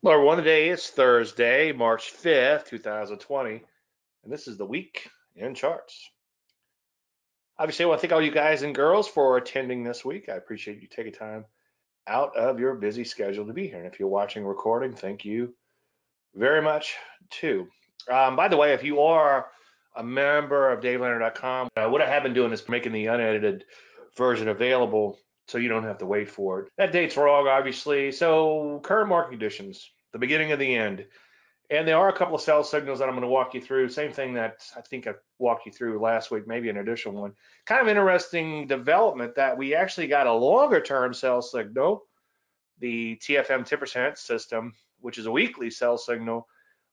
Well, everyone, today is Thursday, March 5th, 2020, and this is the week in charts. Obviously, I want to thank all you guys and girls for attending this week. I appreciate you taking time out of your busy schedule to be here. And if you're watching recording, thank you very much too. Um, by the way, if you are a member of DaveLandry.com, uh, what I have been doing is making the unedited version available so you don't have to wait for it. That date's wrong, obviously. So current market conditions, the beginning of the end. And there are a couple of sell signals that I'm going to walk you through. Same thing that I think I walked you through last week, maybe an additional one. Kind of interesting development that we actually got a longer term sell signal, the TFM 10% system, which is a weekly sell signal.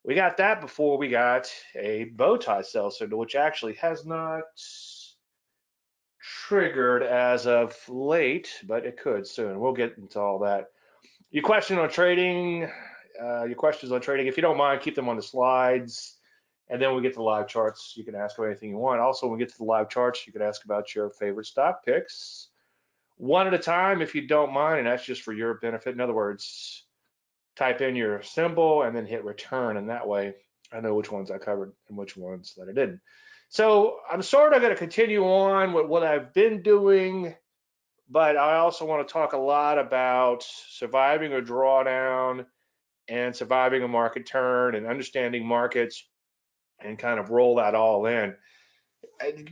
We got that before we got a bow tie sell signal, which actually has not triggered as of late, but it could soon. We'll get into all that. Your question on trading, uh, your questions on trading, if you don't mind, keep them on the slides. And then we get to the live charts. You can ask about anything you want. Also, when we get to the live charts, you can ask about your favorite stock picks one at a time if you don't mind. And that's just for your benefit. In other words, type in your symbol and then hit return. And that way I know which ones I covered and which ones that I didn't. So I'm sort of going to continue on with what I've been doing, but I also want to talk a lot about surviving a drawdown and surviving a market turn and understanding markets and kind of roll that all in.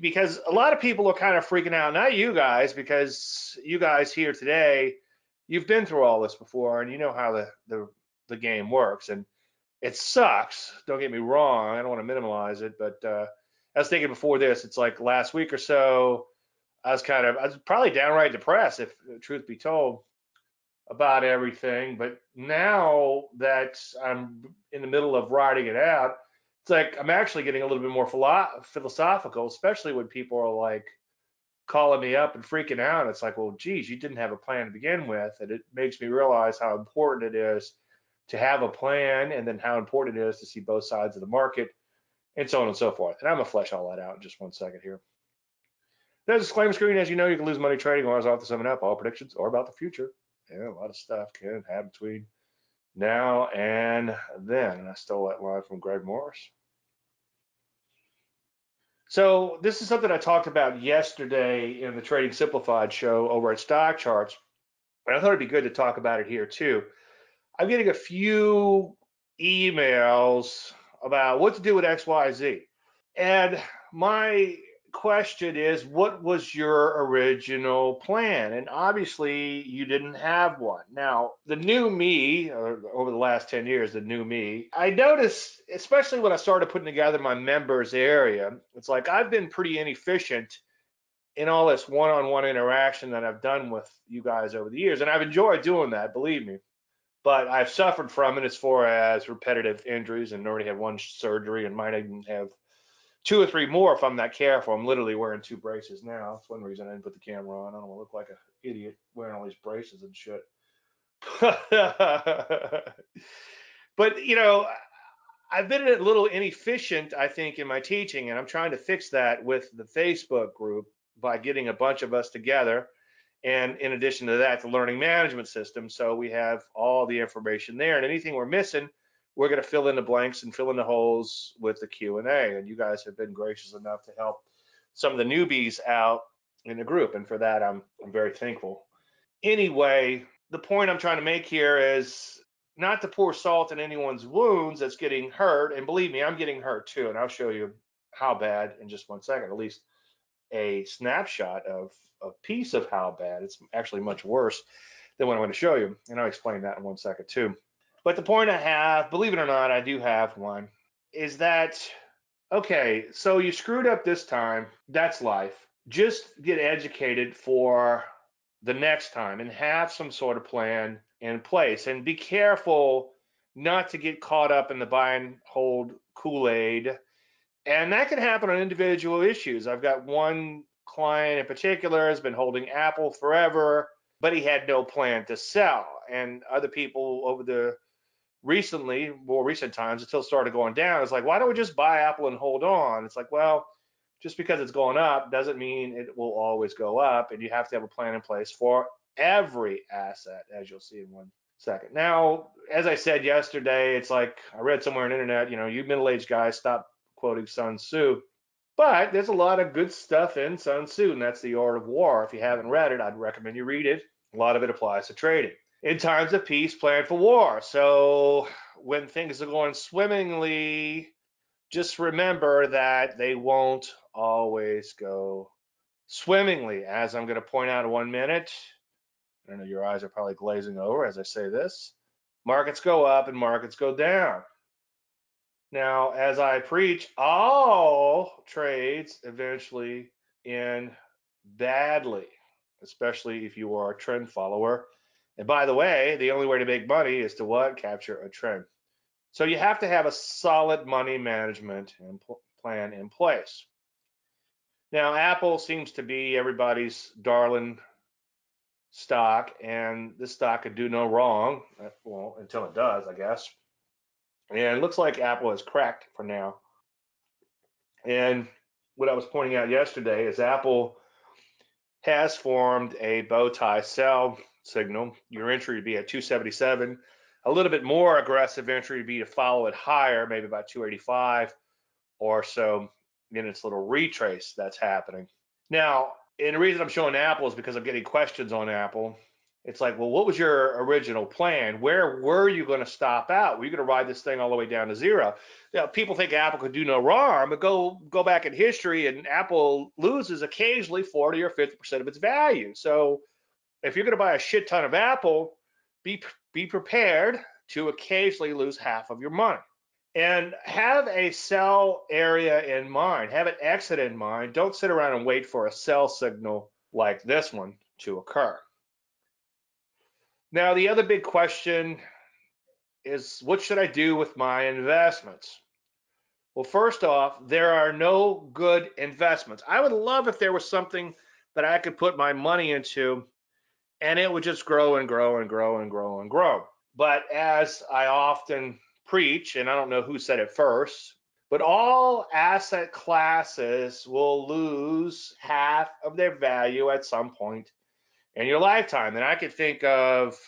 Because a lot of people are kind of freaking out, not you guys, because you guys here today, you've been through all this before and you know how the, the, the game works. And it sucks, don't get me wrong, I don't want to minimize it, but uh, I was thinking before this, it's like last week or so, I was kind of, I was probably downright depressed, if truth be told, about everything. But now that I'm in the middle of writing it out, it's like I'm actually getting a little bit more philo- philosophical, especially when people are like calling me up and freaking out. It's like, well, geez, you didn't have a plan to begin with. And it makes me realize how important it is to have a plan and then how important it is to see both sides of the market and so on and so forth. And I'm gonna flesh all that out in just one second here. There's a disclaimer screen. As you know, you can lose money trading or off to summing up all predictions or about the future. Yeah, a lot of stuff can happen between now and then. And I stole that line from Greg Morris. So this is something I talked about yesterday in the Trading Simplified show over at Stock Charts. And I thought it'd be good to talk about it here too. I'm getting a few emails about what to do with XYZ. And my question is, what was your original plan? And obviously, you didn't have one. Now, the new me, over the last 10 years, the new me, I noticed, especially when I started putting together my members area, it's like I've been pretty inefficient in all this one on one interaction that I've done with you guys over the years. And I've enjoyed doing that, believe me but I've suffered from it as far as repetitive injuries and already had one surgery and might even have two or three more if I'm not careful. I'm literally wearing two braces now. That's one reason I didn't put the camera on. I don't want to look like an idiot wearing all these braces and shit. but you know, I've been a little inefficient, I think, in my teaching, and I'm trying to fix that with the Facebook group by getting a bunch of us together and in addition to that, the learning management system. So we have all the information there, and anything we're missing, we're going to fill in the blanks and fill in the holes with the Q&A. And you guys have been gracious enough to help some of the newbies out in the group, and for that, I'm, I'm very thankful. Anyway, the point I'm trying to make here is not to pour salt in anyone's wounds that's getting hurt. And believe me, I'm getting hurt too. And I'll show you how bad in just one second, at least a snapshot of a piece of how bad. It's actually much worse than what I'm going to show you. And I'll explain that in one second too. But the point I have, believe it or not, I do have one, is that, okay, so you screwed up this time. That's life. Just get educated for the next time and have some sort of plan in place. And be careful not to get caught up in the buy and hold Kool Aid. And that can happen on individual issues. I've got one client in particular has been holding Apple forever, but he had no plan to sell. And other people over the recently, more recent times, until started going down, it's like, why don't we just buy Apple and hold on? It's like, well, just because it's going up doesn't mean it will always go up, and you have to have a plan in place for every asset, as you'll see in one second. Now, as I said yesterday, it's like I read somewhere on the internet, you know, you middle-aged guys stop quoting Sun Tzu. But there's a lot of good stuff in Sun Tzu, and that's the art of war. If you haven't read it, I'd recommend you read it. A lot of it applies to trading. In times of peace, plan for war. So when things are going swimmingly, just remember that they won't always go swimmingly, as I'm going to point out in one minute. I know your eyes are probably glazing over as I say this. Markets go up and markets go down. Now, as I preach, all trades eventually end badly, especially if you are a trend follower. And by the way, the only way to make money is to what? Capture a trend. So you have to have a solid money management plan in place. Now, Apple seems to be everybody's darling stock, and this stock could do no wrong. Uh, well, until it does, I guess. And it looks like Apple has cracked for now. And what I was pointing out yesterday is Apple has formed a bow tie sell signal. Your entry would be at 277. A little bit more aggressive entry would be to follow it higher, maybe about 285 or so in its little retrace that's happening. Now, and the reason I'm showing Apple is because I'm getting questions on Apple it's like, well, what was your original plan? Where were you going to stop out? Were you going to ride this thing all the way down to zero? People think Apple could do no wrong, but go go back in history, and Apple loses occasionally 40 or 50 percent of its value. So, if you're going to buy a shit ton of Apple, be be prepared to occasionally lose half of your money. And have a sell area in mind, have an exit in mind. Don't sit around and wait for a sell signal like this one to occur. Now, the other big question is what should I do with my investments? Well, first off, there are no good investments. I would love if there was something that I could put my money into and it would just grow and grow and grow and grow and grow. But as I often preach, and I don't know who said it first, but all asset classes will lose half of their value at some point in your lifetime. And I could think of,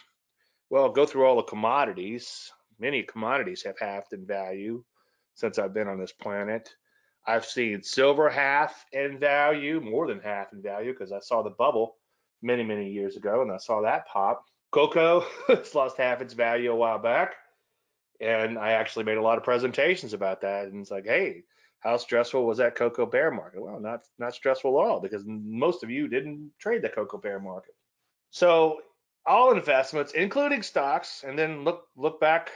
well, go through all the commodities. Many commodities have halved in value since I've been on this planet. I've seen silver half in value, more than half in value, because I saw the bubble many, many years ago and I saw that pop. Cocoa has lost half its value a while back. And I actually made a lot of presentations about that. And it's like, hey, how stressful was that cocoa bear market? Well, not not stressful at all because most of you didn't trade the cocoa bear market. So all investments, including stocks, and then look look back.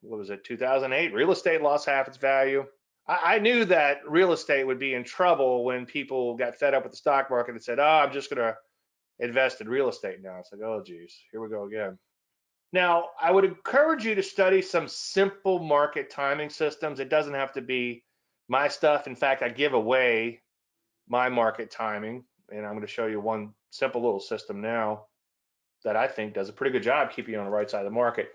What was it? 2008. Real estate lost half its value. I, I knew that real estate would be in trouble when people got fed up with the stock market and said, "Oh, I'm just going to invest in real estate now." It's like, "Oh, geez, here we go again." Now, I would encourage you to study some simple market timing systems. It doesn't have to be my stuff. In fact, I give away my market timing, and I'm going to show you one simple little system now that I think does a pretty good job keeping you on the right side of the market.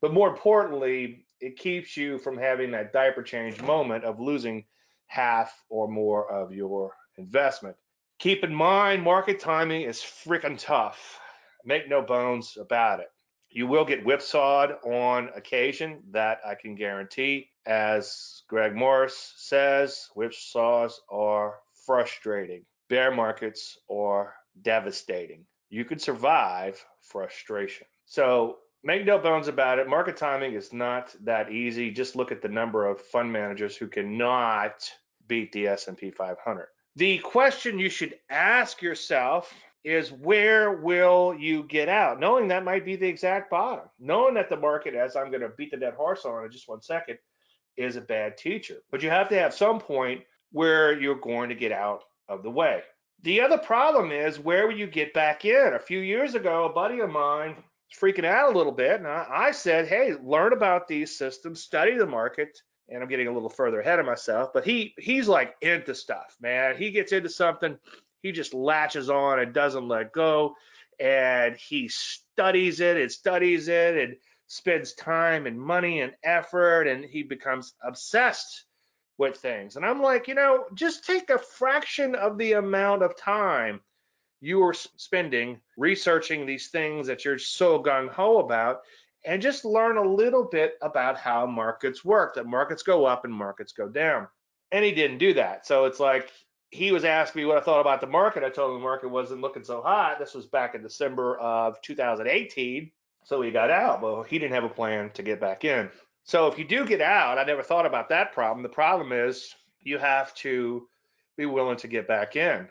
But more importantly, it keeps you from having that diaper change moment of losing half or more of your investment. Keep in mind, market timing is freaking tough. Make no bones about it. You will get whipsawed on occasion, that I can guarantee. As Greg Morris says, whipsaws are frustrating. Bear markets are devastating. You could survive frustration. So make no bones about it. Market timing is not that easy. Just look at the number of fund managers who cannot beat the S&P 500. The question you should ask yourself is where will you get out? Knowing that might be the exact bottom. Knowing that the market, as I'm going to beat the dead horse on in just one second, is a bad teacher. But you have to have some point where you're going to get out of the way. The other problem is where will you get back in? A few years ago, a buddy of mine was freaking out a little bit, and I, I said, "Hey, learn about these systems, study the market." And I'm getting a little further ahead of myself, but he he's like into stuff, man. He gets into something, he just latches on and doesn't let go, and he studies it and studies it and spends time and money and effort, and he becomes obsessed with things. And I'm like, you know, just take a fraction of the amount of time you are spending researching these things that you're so gung ho about and just learn a little bit about how markets work, that markets go up and markets go down. And he didn't do that. So it's like he was asking me what I thought about the market. I told him the market wasn't looking so hot. This was back in December of 2018. So he got out. Well, he didn't have a plan to get back in. So if you do get out, I never thought about that problem. The problem is you have to be willing to get back in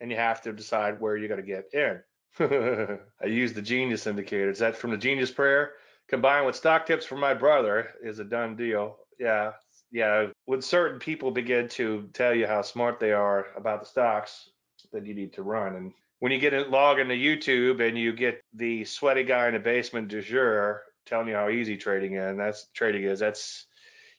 and you have to decide where you're going to get in. I use the genius indicator. Is that from the genius prayer? Combined with stock tips from my brother is a done deal. Yeah, yeah. When certain people begin to tell you how smart they are about the stocks, then you need to run. And when you get it, log into YouTube and you get the sweaty guy in the basement du jour telling you how easy trading is, that's trading is. That's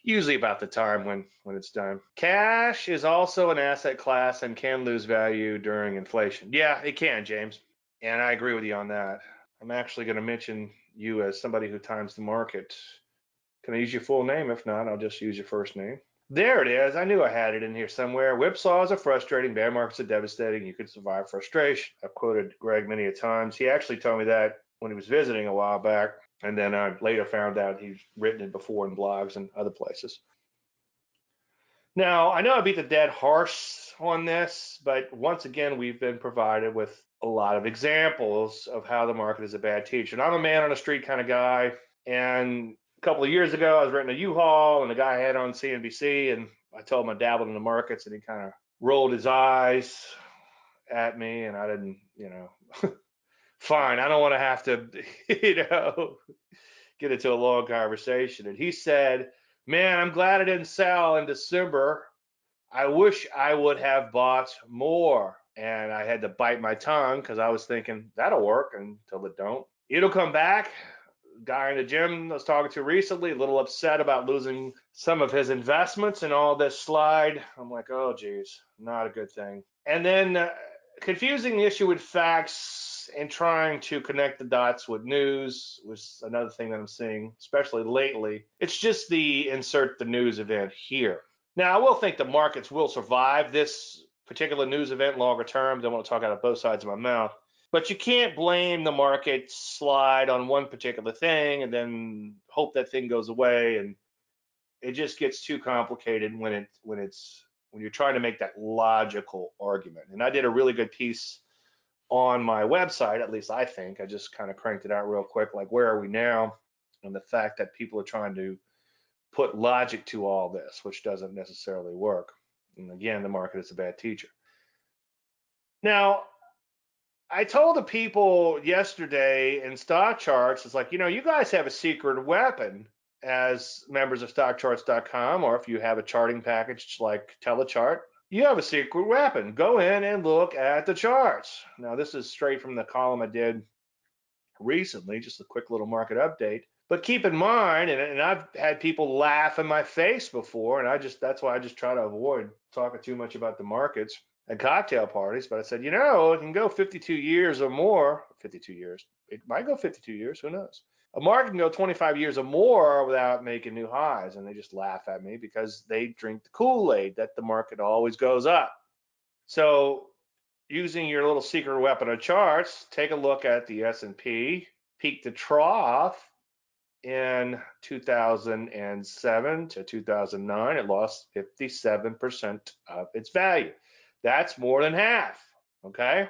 usually about the time when when it's done. Cash is also an asset class and can lose value during inflation. Yeah, it can, James. And I agree with you on that. I'm actually going to mention you as somebody who times the market. Can I use your full name? If not, I'll just use your first name. There it is. I knew I had it in here somewhere. Whipsaws are frustrating. Bear markets are devastating. You can survive frustration. I've quoted Greg many a times. He actually told me that when he was visiting a while back. And then I later found out he's written it before in blogs and other places. Now, I know I beat the dead horse on this, but once again, we've been provided with a lot of examples of how the market is a bad teacher. And I'm a man on the street kind of guy. And a couple of years ago, I was renting a U-Haul, and the guy had on CNBC, and I told him I dabbled in the markets, and he kind of rolled his eyes at me, and I didn't, you know, fine. I don't want to have to, you know, get into a long conversation. And he said, man, I'm glad I didn't sell in December. I wish I would have bought more. And I had to bite my tongue because I was thinking that'll work until it don't. It'll come back. Guy in the gym I was talking to recently, a little upset about losing some of his investments and all this slide. I'm like, oh geez, not a good thing. And then uh, confusing the issue with facts and trying to connect the dots with news was another thing that I'm seeing, especially lately. It's just the insert the news event here. Now, I will think the markets will survive this particular news event longer term. Don't want to talk out of both sides of my mouth. But you can't blame the market slide on one particular thing and then hope that thing goes away. And it just gets too complicated when it when it's when you're trying to make that logical argument. And I did a really good piece on my website, at least I think. I just kind of cranked it out real quick, like where are we now? And the fact that people are trying to put logic to all this, which doesn't necessarily work. And again, the market is a bad teacher. Now, I told the people yesterday in stock charts, it's like, you know, you guys have a secret weapon as members of stockcharts.com, or if you have a charting package like Telechart, you have a secret weapon. Go in and look at the charts. Now, this is straight from the column I did recently, just a quick little market update. But keep in mind, and, and I've had people laugh in my face before, and I just that's why I just try to avoid talking too much about the markets at cocktail parties. But I said, you know, it can go 52 years or more. 52 years. It might go 52 years. Who knows? A market can go 25 years or more without making new highs, and they just laugh at me because they drink the Kool-Aid that the market always goes up. So, using your little secret weapon of charts, take a look at the S&P peak to trough in 2007 to 2009. It lost 57% of its value. That's more than half. Okay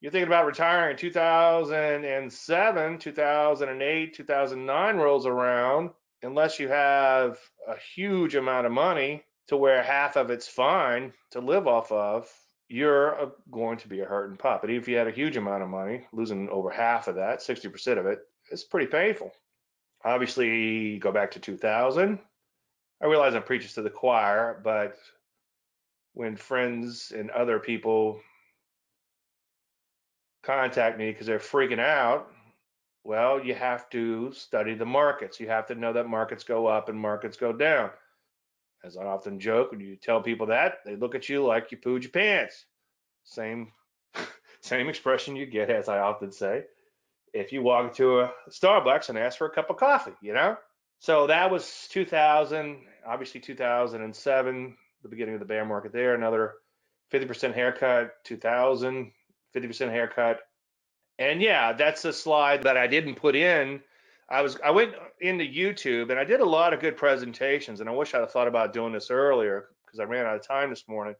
you're thinking about retiring in 2007, 2008, 2009 rolls around, unless you have a huge amount of money to where half of it's fine to live off of, you're going to be a hurting pup. But even if you had a huge amount of money, losing over half of that, 60% of it, it's pretty painful. Obviously, go back to 2000. I realize I'm preaching to the choir, but when friends and other people contact me because they're freaking out, well, you have to study the markets. You have to know that markets go up and markets go down. As I often joke, when you tell people that, they look at you like you pooed your pants. Same, same expression you get, as I often say, if you walk into a Starbucks and ask for a cup of coffee, you know? So that was 2000, obviously 2007, the beginning of the bear market there, another 50% haircut, 2000, 50% haircut. And yeah, that's a slide that I didn't put in I was I went into YouTube and I did a lot of good presentations, and I wish I'd have thought about doing this earlier because I ran out of time this morning.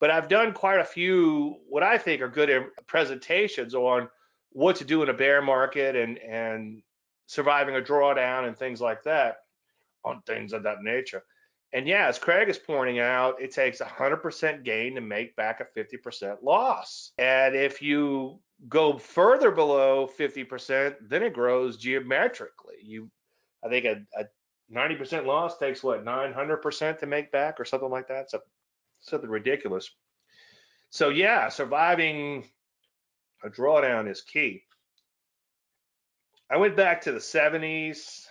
But I've done quite a few what I think are good eh, presentations on what to do in a bear market and and surviving a drawdown and things like that on things of that nature. And yeah, as Craig is pointing out, it takes 100% gain to make back a 50% loss. And if you go further below 50%, then it grows geometrically. You, I think a, a 90% loss takes what 900% to make back or something like that. So something ridiculous. So yeah, surviving a drawdown is key. I went back to the 70s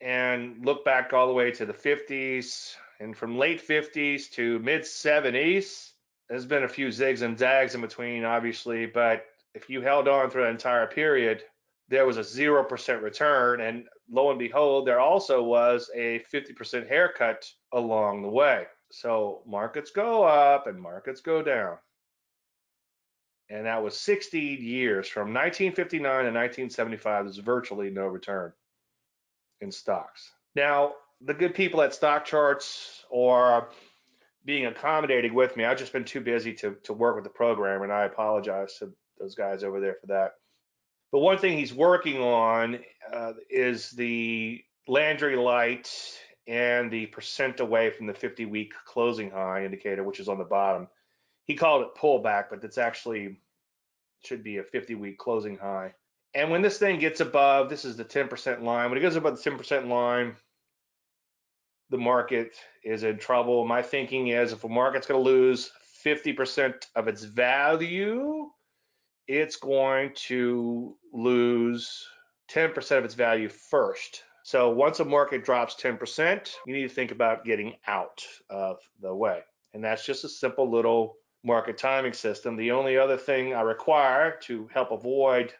and look back all the way to the 50s and from late 50s to mid 70s there's been a few zigs and zags in between obviously but if you held on through the entire period there was a 0% return and lo and behold there also was a 50% haircut along the way. So markets go up and markets go down. And that was 60 years from 1959 to 1975 there's virtually no return in stocks. Now, the good people at Stock Charts are being accommodating with me, I've just been too busy to, to work with the program, and I apologize to those guys over there for that. But one thing he's working on uh, is the Landry Light and the percent away from the 50 week closing high indicator, which is on the bottom. He called it pullback, but it's actually should be a 50 week closing high. And when this thing gets above, this is the 10% line. When it goes above the 10% line, the market is in trouble. My thinking is if a market's going to lose 50% of its value, it's going to lose 10% of its value first. So once a market drops 10%, you need to think about getting out of the way. And that's just a simple little market timing system. The only other thing I require to help avoid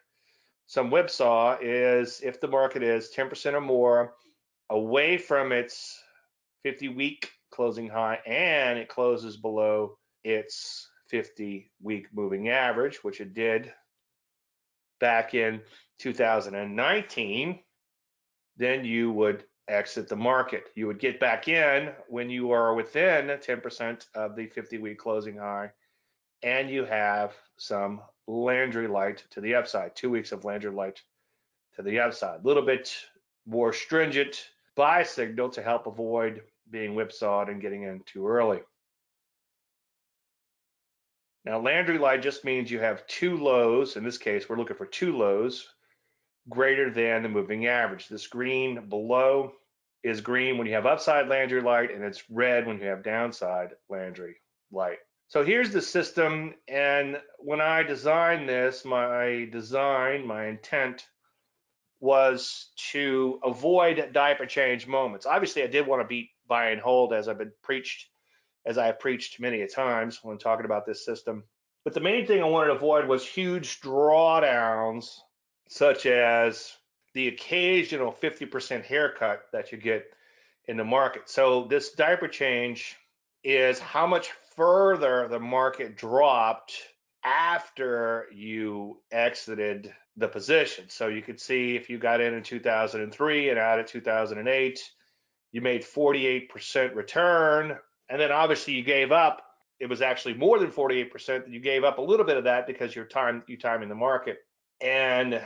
some whipsaw is if the market is 10% or more away from its 50 week closing high and it closes below its 50 week moving average, which it did back in 2019, then you would exit the market. You would get back in when you are within 10% of the 50 week closing high and you have some Landry light to the upside, two weeks of Landry light to the upside. A little bit more stringent buy signal to help avoid being whipsawed and getting in too early. Now, Landry light just means you have two lows. In this case, we're looking for two lows greater than the moving average. This green below is green when you have upside Landry light, and it's red when you have downside Landry light. So here's the system, and when I designed this, my design, my intent was to avoid diaper change moments. Obviously, I did want to beat buy and hold as I've been preached, as I have preached many a times when talking about this system. But the main thing I wanted to avoid was huge drawdowns, such as the occasional 50% haircut that you get in the market. So this diaper change is how much further the market dropped after you exited the position. So you could see if you got in in 2003 and out at 2008, you made 48% return. And then obviously you gave up. It was actually more than 48%. You gave up a little bit of that because you're time you timing the market. And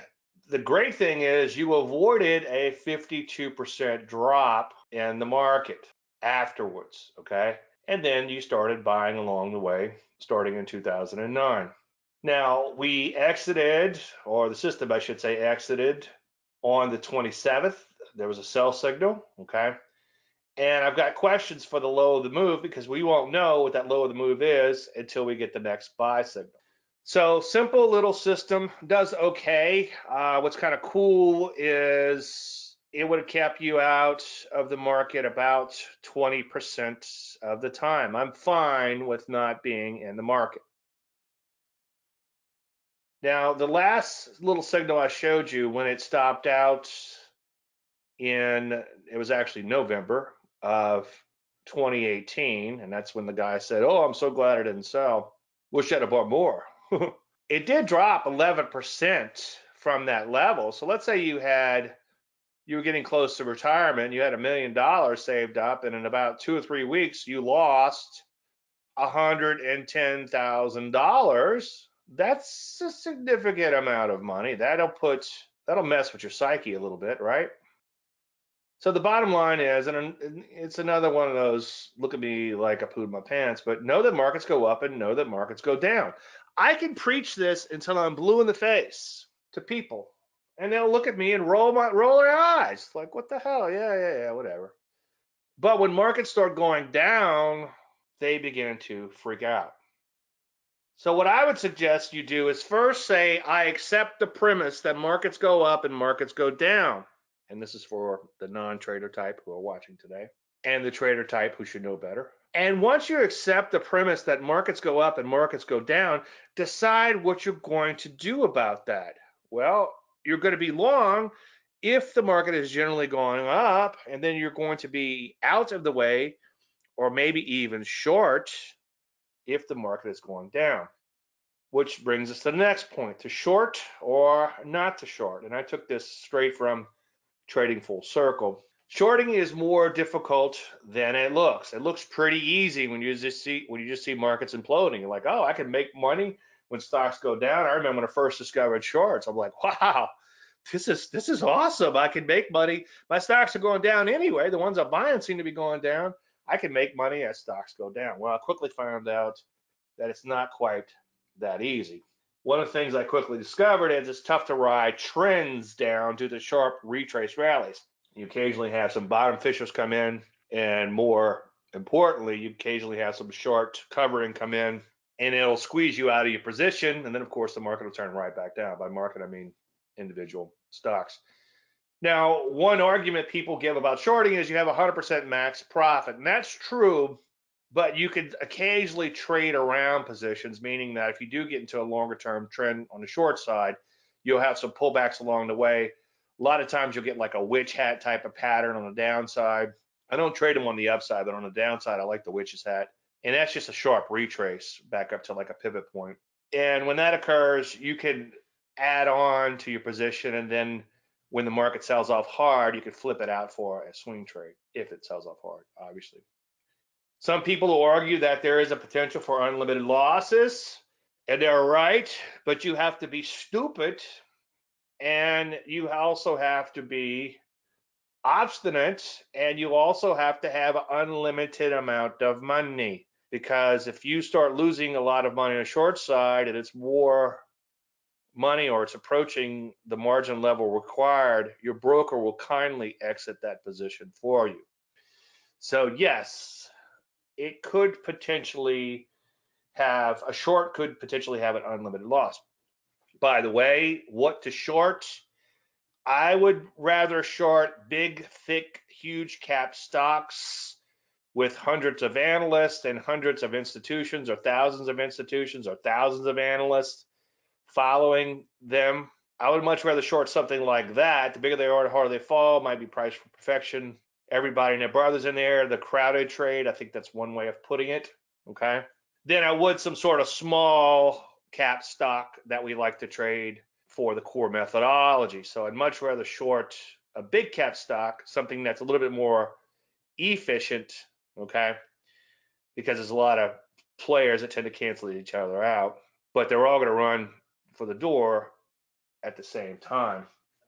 the great thing is you avoided a 52% drop in the market afterwards. Okay. And then you started buying along the way, starting in 2009. Now, we exited, or the system, I should say, exited on the 27th. There was a sell signal, okay? And I've got questions for the low of the move because we won't know what that low of the move is until we get the next buy signal. So simple little system does okay. Uh, what's kind of cool is it would have kept you out of the market about 20% of the time. I'm fine with not being in the market. Now, the last little signal I showed you when it stopped out in, it was actually November of 2018, and that's when the guy said, Oh, I'm so glad I didn't sell. Wish I'd have bought more. it did drop 11% from that level. So let's say you had you were getting close to retirement, you had a million dollars saved up, and in about two or three weeks, you lost $110,000. That's a significant amount of money. That'll put, that'll mess with your psyche a little bit, right? So the bottom line is, and it's another one of those look at me like I pooed my pants, but know that markets go up and know that markets go down. I can preach this until I'm blue in the face to people and they'll look at me and roll my roll their eyes like what the hell? Yeah yeah yeah whatever. But when markets start going down they begin to freak out. So what i would suggest you do is first say i accept the premise that markets go up and markets go down. And this is for the non-trader type who are watching today and the trader type who should know better. And once you accept the premise that markets go up and markets go down decide what you're going to do about that. Well you're going to be long if the market is generally going up, and then you're going to be out of the way or maybe even short if the market is going down. Which brings us to the next point to short or not to short. And I took this straight from Trading Full Circle. Shorting is more difficult than it looks. It looks pretty easy when you just see when you just see markets imploding. You're like, oh, I can make money when stocks go down. I remember when I first discovered shorts. I'm like, wow, this is this is awesome. I can make money. My stocks are going down anyway. The ones I'm buying seem to be going down. I can make money as stocks go down. Well, I quickly found out that it's not quite that easy. One of the things I quickly discovered is it's tough to ride trends down due to sharp retrace rallies. You occasionally have some bottom fishers come in, and more importantly, you occasionally have some short covering come in and it'll squeeze you out of your position. And then, of course, the market will turn right back down. By market, I mean individual stocks. Now, one argument people give about shorting is you have 100% max profit, and that's true, but you could occasionally trade around positions, meaning that if you do get into a longer term trend on the short side, you'll have some pullbacks along the way. A lot of times you'll get like a witch hat type of pattern on the downside. I don't trade them on the upside, but on the downside, I like the witch's hat and that's just a sharp retrace back up to like a pivot point. And when that occurs, you can add on to your position, and then when the market sells off hard, you can flip it out for a swing trade if it sells off hard, obviously. Some people will argue that there is a potential for unlimited losses, and they're right, but you have to be stupid, and you also have to be obstinate, and you also have to have an unlimited amount of money because if you start losing a lot of money on the short side and it's more money or it's approaching the margin level required, your broker will kindly exit that position for you. So yes, it could potentially have a short could potentially have an unlimited loss. By the way, what to short? I would rather short big, thick, huge cap stocks with hundreds of analysts and hundreds of institutions or thousands of institutions or thousands of analysts following them. I would much rather short something like that. The bigger they are, the harder they fall. Might be priced for perfection. Everybody and their brothers in there. The crowded trade. I think that's one way of putting it. Okay. Then I would some sort of small cap stock that we like to trade for the core methodology. So I'd much rather short a big cap stock, something that's a little bit more efficient okay? Because there's a lot of players that tend to cancel each other out, but they're all going to run for the door at the same time.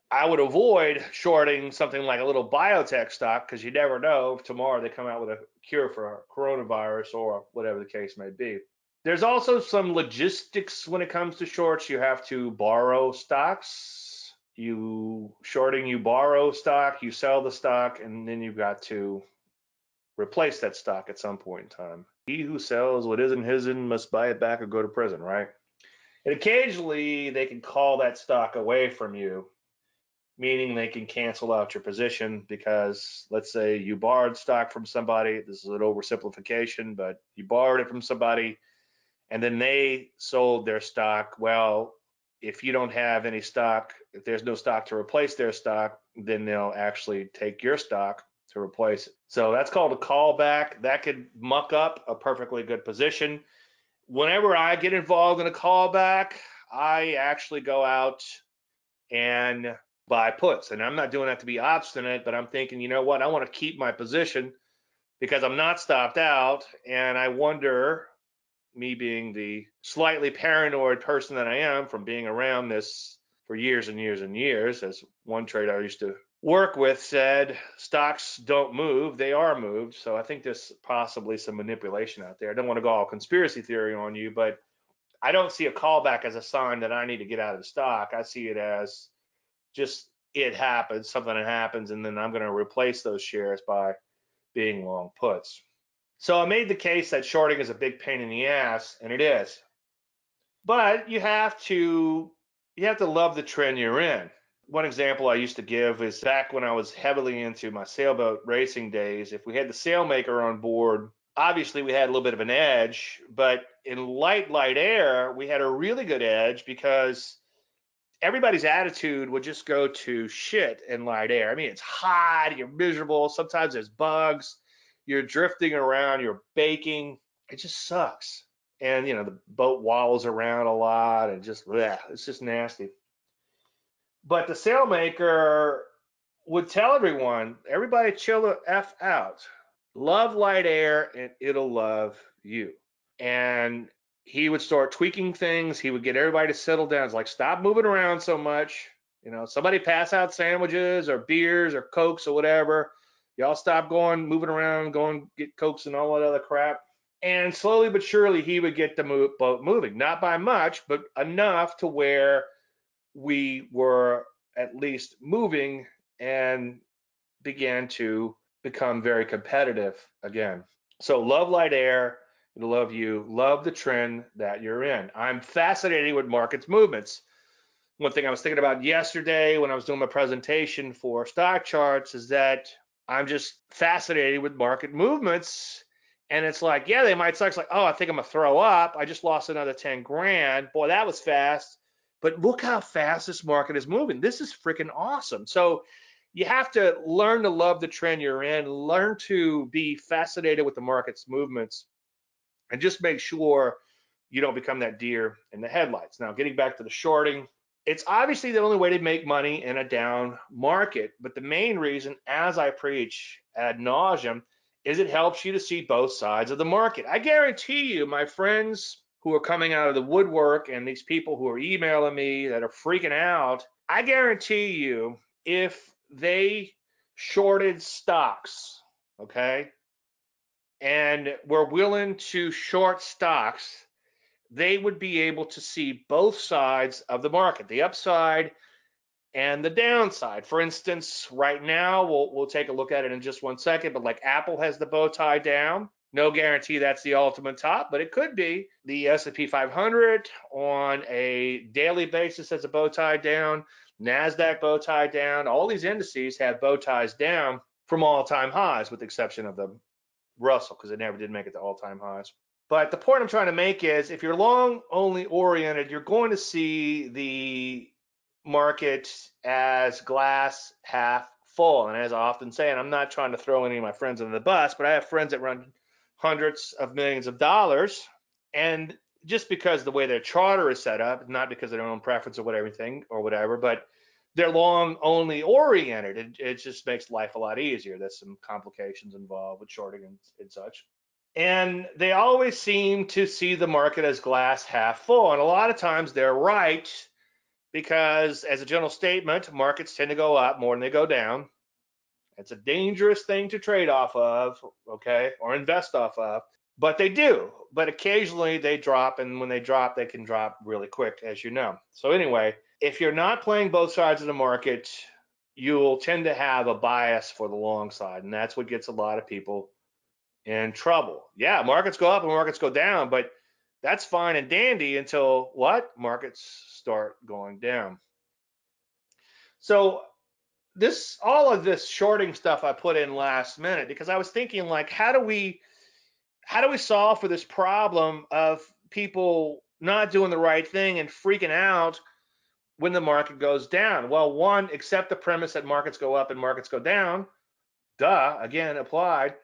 I would avoid shorting something like a little biotech stock because you never know if tomorrow they come out with a cure for coronavirus or whatever the case may be. There's also some logistics when it comes to shorts. You have to borrow stocks. You shorting, you borrow stock, you sell the stock, and then you've got to replace that stock at some point in time. He who sells what isn't his must buy it back or go to prison, right? And occasionally they can call that stock away from you, meaning they can cancel out your position because let's say you borrowed stock from somebody. This is an oversimplification, but you borrowed it from somebody and then they sold their stock. Well, if you don't have any stock, if there's no stock to replace their stock, then they'll actually take your stock to replace it. So that's called a callback. That could muck up a perfectly good position. Whenever I get involved in a callback, I actually go out and buy puts. And I'm not doing that to be obstinate, but I'm thinking, you know what? I want to keep my position because I'm not stopped out. And I wonder, me being the slightly paranoid person that I am from being around this for years and years and years, as one trader I used to work with said, stocks don't move, they are moved. So I think there's possibly some manipulation out there. I don't want to go all conspiracy theory on you, but I don't see a callback as a sign that I need to get out of the stock. I see it as just it happens, something that happens, and then I'm going to replace those shares by being long puts. So I made the case that shorting is a big pain in the ass, and it is. But you have to you have to love the trend you're in. One example I used to give is back when I was heavily into my sailboat racing days. If we had the sailmaker on board, obviously we had a little bit of an edge, but in light, light air, we had a really good edge because everybody's attitude would just go to shit in light air. I mean, it's hot, you're miserable, sometimes there's bugs, you're drifting around, you're baking. It just sucks. And you know, the boat wobbles around a lot and just bleh, it's just nasty. But the sailmaker would tell everyone, everybody chill the F out. Love light air and it'll love you. And he would start tweaking things. He would get everybody to settle down. It's like, stop moving around so much. You know, somebody pass out sandwiches or beers or cokes or whatever. Y'all stop going, moving around, going get cokes and all that other crap. And slowly but surely, he would get the boat moving. Not by much, but enough to where we were at least moving and began to become very competitive again. So, love light air love you, love the trend that you're in. I'm fascinated with markets movements. One thing I was thinking about yesterday when I was doing my presentation for stock charts is that I'm just fascinated with market movements. And it's like, yeah, they might suck. It's like, oh, I think I'm gonna throw up. I just lost another 10 grand. Boy, that was fast. But look how fast this market is moving. This is freaking awesome. So you have to learn to love the trend you're in, learn to be fascinated with the market's movements and just make sure you don't become that deer in the headlights. Now, getting back to the shorting, it's obviously the only way to make money in a down market. But the main reason, as I preach ad nauseum, is it helps you to see both sides of the market. I guarantee you, my friends who are coming out of the woodwork and these people who are emailing me that are freaking out, I guarantee you, if they shorted stocks, okay, and were willing to short stocks, they would be able to see both sides of the market, the upside and the downside. For instance, right now, we'll, we'll take a look at it in just one second, but like Apple has the bow tie down. No guarantee that's the ultimate top, but it could be. The S&P 500 on a daily basis has a bow tie down. NASDAQ bow tie down. All these indices have bow ties down from all-time highs with the exception of the Russell because it never did make it to all-time highs. But the point I'm trying to make is if you're long only oriented, you're going to see the market as glass half full. And as I often say, and I'm not trying to throw any of my friends under the bus, but I have friends that run hundreds of millions of dollars. And just because the way their charter is set up, not because of their own preference or whatever, thing or whatever, but they're long only oriented. It, it just makes life a lot easier. There's some complications involved with shorting and, and such. And they always seem to see the market as glass half full. And a lot of times they're right because, as a general statement, markets tend to go up more than they go down. It's a dangerous thing to trade off of, okay, or invest off of, but they do. But occasionally they drop, and when they drop, they can drop really quick, as you know. So, anyway, if you're not playing both sides of the market, you'll tend to have a bias for the long side, and that's what gets a lot of people in trouble. Yeah, markets go up and markets go down, but that's fine and dandy until what? Markets start going down. So this all of this shorting stuff I put in last minute because I was thinking like how do we how do we solve for this problem of people not doing the right thing and freaking out when the market goes down? Well, one, accept the premise that markets go up and markets go down. Duh, again, applied.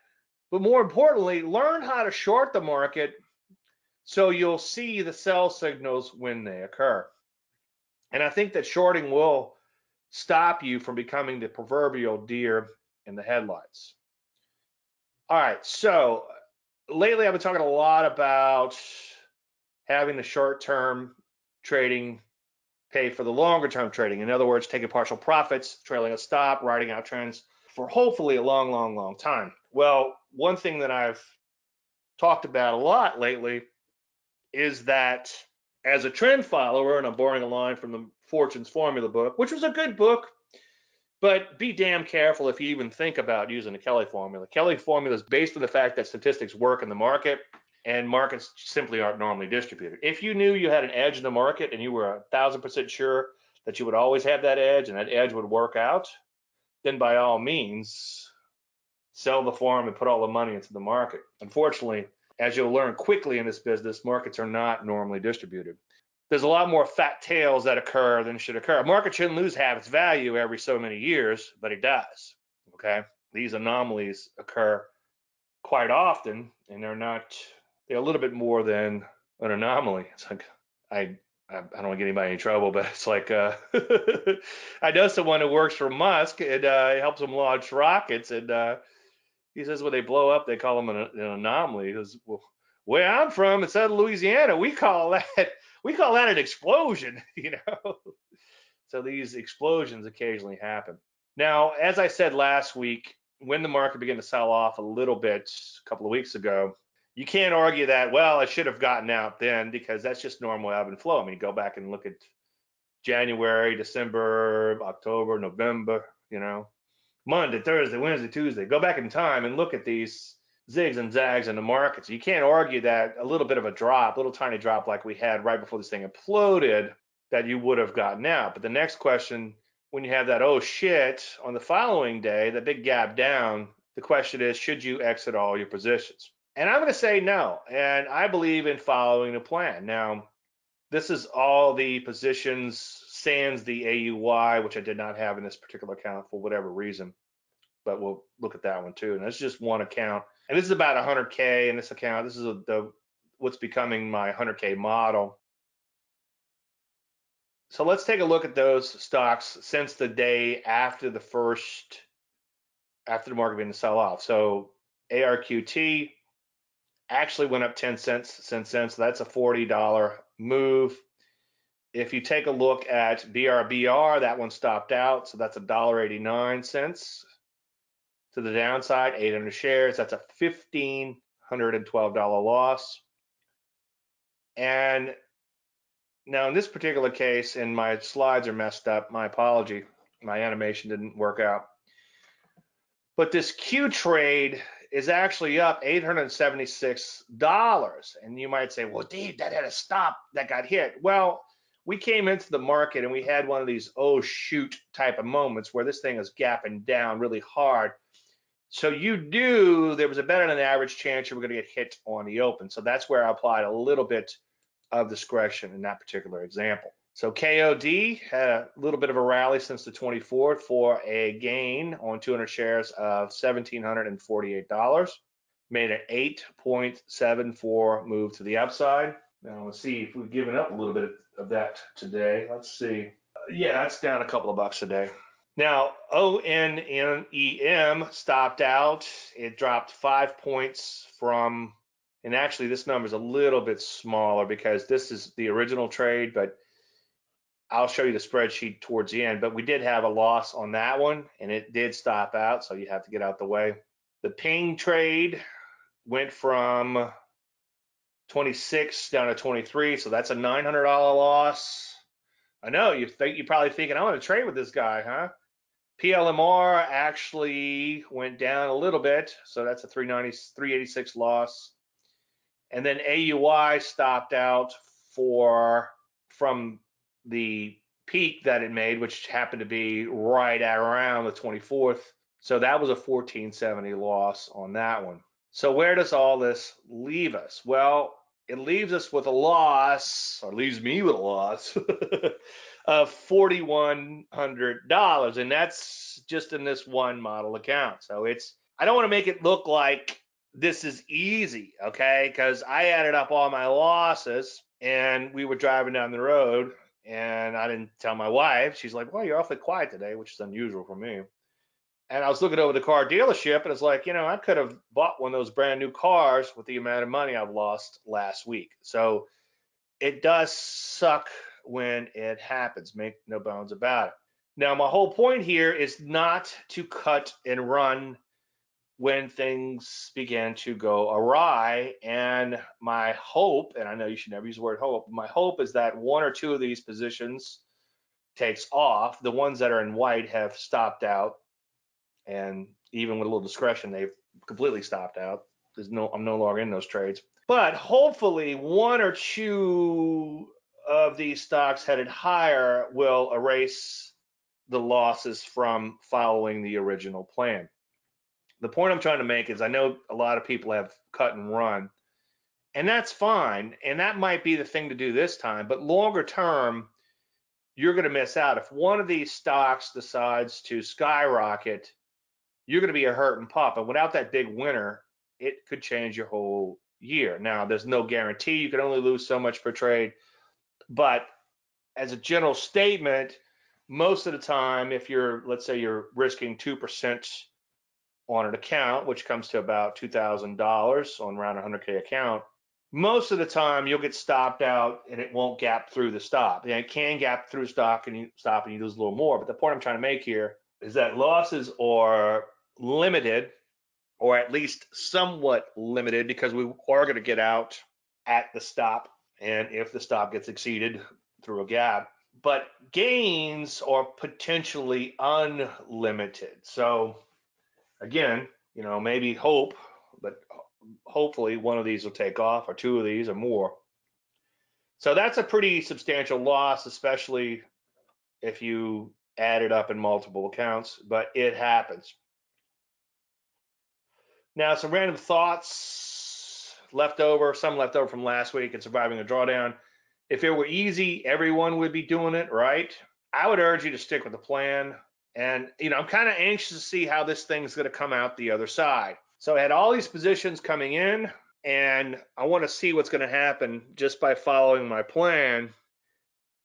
But more importantly, learn how to short the market so you'll see the sell signals when they occur. And I think that shorting will stop you from becoming the proverbial deer in the headlights. All right, so uh, lately I've been talking a lot about having the short term trading pay for the longer term trading. In other words, taking partial profits, trailing a stop, riding out trends for hopefully a long, long, long time. Well, one thing that I've talked about a lot lately is that as a trend follower, and I'm borrowing a line from the Fortune's Formula book, which was a good book, but be damn careful if you even think about using the Kelly formula. Kelly formula is based on the fact that statistics work in the market and markets simply aren't normally distributed. If you knew you had an edge in the market and you were a thousand percent sure that you would always have that edge and that edge would work out, then by all means, sell the farm and put all the money into the market. Unfortunately, as you'll learn quickly in this business, markets are not normally distributed. There's a lot more fat tails that occur than should occur. A market shouldn't lose half its value every so many years, but it does. Okay. These anomalies occur quite often and they're not they're a little bit more than an anomaly. It's like I I, don't want to get anybody in trouble, but it's like uh, I know someone who works for Musk and uh, helps him launch rockets, and uh, he says when they blow up, they call them an, an anomaly. Goes, well, where I'm from, in Southern Louisiana, we call that we call that an explosion, you know. so these explosions occasionally happen. Now, as I said last week, when the market began to sell off a little bit a couple of weeks ago, you can't argue that, well, I should have gotten out then because that's just normal ebb and flow. I mean, go back and look at January, December, October, November, you know, Monday, Thursday, Wednesday, Tuesday. Go back in time and look at these zigs and zags in the markets. You can't argue that a little bit of a drop, a little tiny drop like we had right before this thing imploded, that you would have gotten out. But the next question, when you have that, oh shit, on the following day, the big gap down, the question is, should you exit all your positions? And I'm going to say no. And I believe in following the plan. Now, this is all the positions sans the AUY, which I did not have in this particular account for whatever reason. But we'll look at that one too. And that's just one account. And this is about 100K in this account. This is a, the what's becoming my 100K model. So let's take a look at those stocks since the day after the first, after the market began to sell off. So ARQT, actually went up 10 cents since then, so that's a $40 move. If you take a look at BRBR, that one stopped out, so that's a dollar 89 cents to the downside, 800 shares, that's a $1,512 loss. And now in this particular case, and my slides are messed up, my apology, my animation didn't work out. But this Q trade is actually up $876. And you might say, well, Dave, that had a stop that got hit. Well, we came into the market and we had one of these oh shoot type of moments where this thing is gapping down really hard. So you knew there was a better than average chance you were going to get hit on the open. So that's where I applied a little bit of discretion in that particular example. So KOD had a little bit of a rally since the 24th for a gain on 200 shares of $1,748. Made an 8.74 move to the upside. Now let's see if we've given up a little bit of that today. Let's see. Yeah, that's down a couple of bucks a day. Now ONNEM stopped out. It dropped five points from, and actually this number is a little bit smaller because this is the original trade, but I'll show you the spreadsheet towards the end, but we did have a loss on that one and it did stop out, so you have to get out the way. The ping trade went from 26 down to 23, so that's a $900 loss. I know you think you're probably thinking I want to trade with this guy, huh? PLMR actually went down a little bit, so that's a 390 386 loss. And then AUY stopped out for from the peak that it made, which happened to be right at around the 24th. So that was a 1470 loss on that one. So where does all this leave us? Well, it leaves us with a loss, or leaves me with a loss of $4,100. And that's just in this one model account. So it's, I don't want to make it look like this is easy, okay? Because I added up all my losses and we were driving down the road and I didn't tell my wife. She's like, "Well, you're awfully quiet today," which is unusual for me. And I was looking over the car dealership, and it's like, you know, I could have bought one of those brand new cars with the amount of money I've lost last week. So it does suck when it happens. Make no bones about it. Now, my whole point here is not to cut and run when things begin to go awry. And my hope, and I know you should never use the word hope, my hope is that one or two of these positions takes off. The ones that are in white have stopped out. And even with a little discretion, they've completely stopped out. There's no, I'm no longer in those trades. But hopefully, one or two of these stocks headed higher will erase the losses from following the original plan the point I'm trying to make is I know a lot of people have cut and run, and that's fine. And that might be the thing to do this time. But longer term, you're going to miss out. If one of these stocks decides to skyrocket, you're going to be a hurting pup. And without that big winner, it could change your whole year. Now, there's no guarantee. You can only lose so much per trade. But as a general statement, most of the time, if you're, let's say you're risking 2% on an account, which comes to about $2,000 on around a 100K account, most of the time you'll get stopped out and it won't gap through the stop. And it can gap through stock and you stop and you lose a little more. But the point I'm trying to make here is that losses are limited or at least somewhat limited because we are going to get out at the stop. And if the stop gets exceeded through a gap, but gains are potentially unlimited. So again, you know, maybe hope, but hopefully one of these will take off or two of these or more. So that's a pretty substantial loss, especially if you add it up in multiple accounts, but it happens. Now, some random thoughts left over, some left over from last week and surviving a drawdown. If it were easy, everyone would be doing it, right? I would urge you to stick with the plan. And, you know, I'm kind of anxious to see how this thing's going to come out the other side. So I had all these positions coming in, and I want to see what's going to happen just by following my plan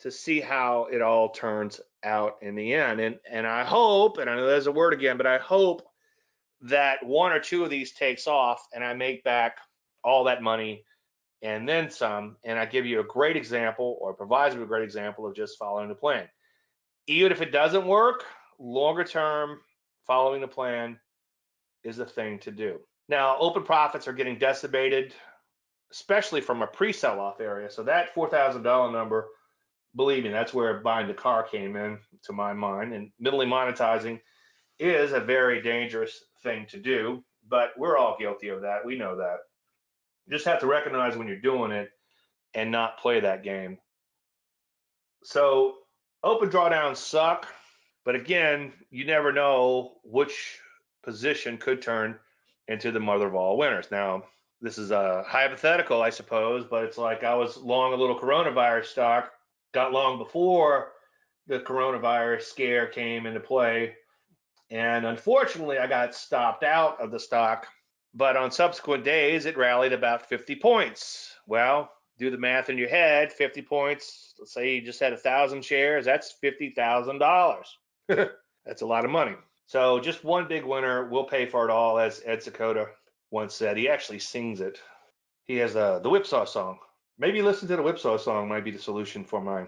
to see how it all turns out in the end. And and I hope, and I know there's a word again, but I hope that one or two of these takes off and I make back all that money and then some. And I give you a great example or provides you a great example of just following the plan. Even if it doesn't work, longer term, following the plan is the thing to do. Now, open profits are getting decimated, especially from a pre-sell off area. So that $4,000 number, believe me, that's where buying the car came in to my mind. And minimally monetizing is a very dangerous thing to do, but we're all guilty of that. We know that. You just have to recognize when you're doing it and not play that game. So open drawdowns suck. But again, you never know which position could turn into the mother of all winners. Now, this is a hypothetical, I suppose, but it's like I was long a little coronavirus stock, got long before the coronavirus scare came into play. And unfortunately, I got stopped out of the stock. But on subsequent days, it rallied about 50 points. Well, do the math in your head 50 points. Let's say you just had a thousand shares, that's $50,000. That's a lot of money. So just one big winner will pay for it all, as Ed Seykota once said. He actually sings it. He has uh, the Whipsaw song. Maybe listen to the Whipsaw song might be the solution for my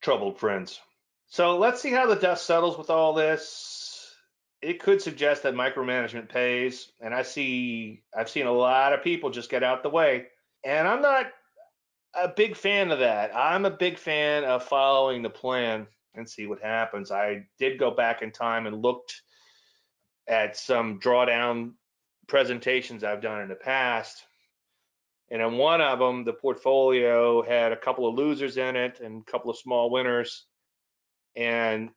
troubled friends. So let's see how the dust settles with all this. It could suggest that micromanagement pays, and I see I've seen a lot of people just get out the way, and I'm not a big fan of that. I'm a big fan of following the plan and see what happens. I did go back in time and looked at some drawdown presentations I've done in the past. And in one of them, the portfolio had a couple of losers in it and a couple of small winners. And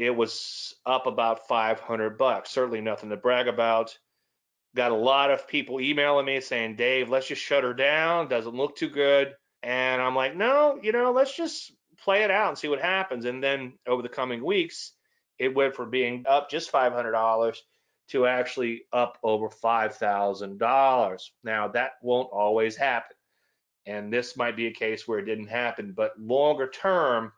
it was up about 500 bucks. Certainly nothing to brag about. Got a lot of people emailing me saying, Dave, let's just shut her down. Doesn't look too good. And I'm like, no, you know, let's just play it out and see what happens. And then over the coming weeks, it went from being up just $500 to actually up over $5,000. Now, that won't always happen. And this might be a case where it didn't happen, but longer term,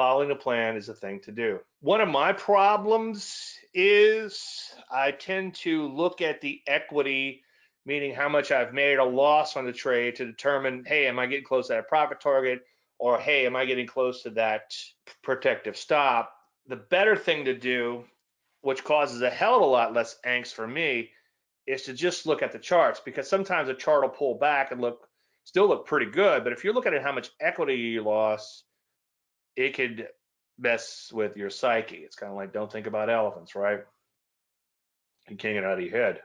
following a plan is a thing to do. One of my problems is I tend to look at the equity, meaning how much I've made a loss on the trade to determine, hey, am I getting close to that profit target? Or hey, am I getting close to that protective stop? The better thing to do, which causes a hell of a lot less angst for me, is to just look at the charts because sometimes a chart will pull back and look still look pretty good. But if you're looking at how much equity you lost, it could mess with your psyche. It's kind of like don't think about elephants, right? You can't get out of your head.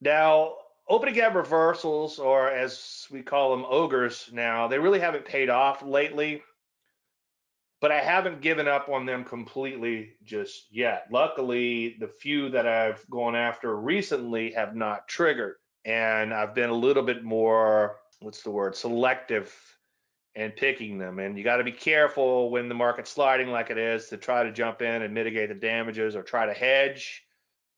Now, opening gap reversals, or as we call them, ogres now, they really haven't paid off lately. But I haven't given up on them completely just yet. Luckily, the few that I've gone after recently have not triggered. And I've been a little bit more, what's the word, selective and picking them. And you got to be careful when the market's sliding like it is to try to jump in and mitigate the damages or try to hedge,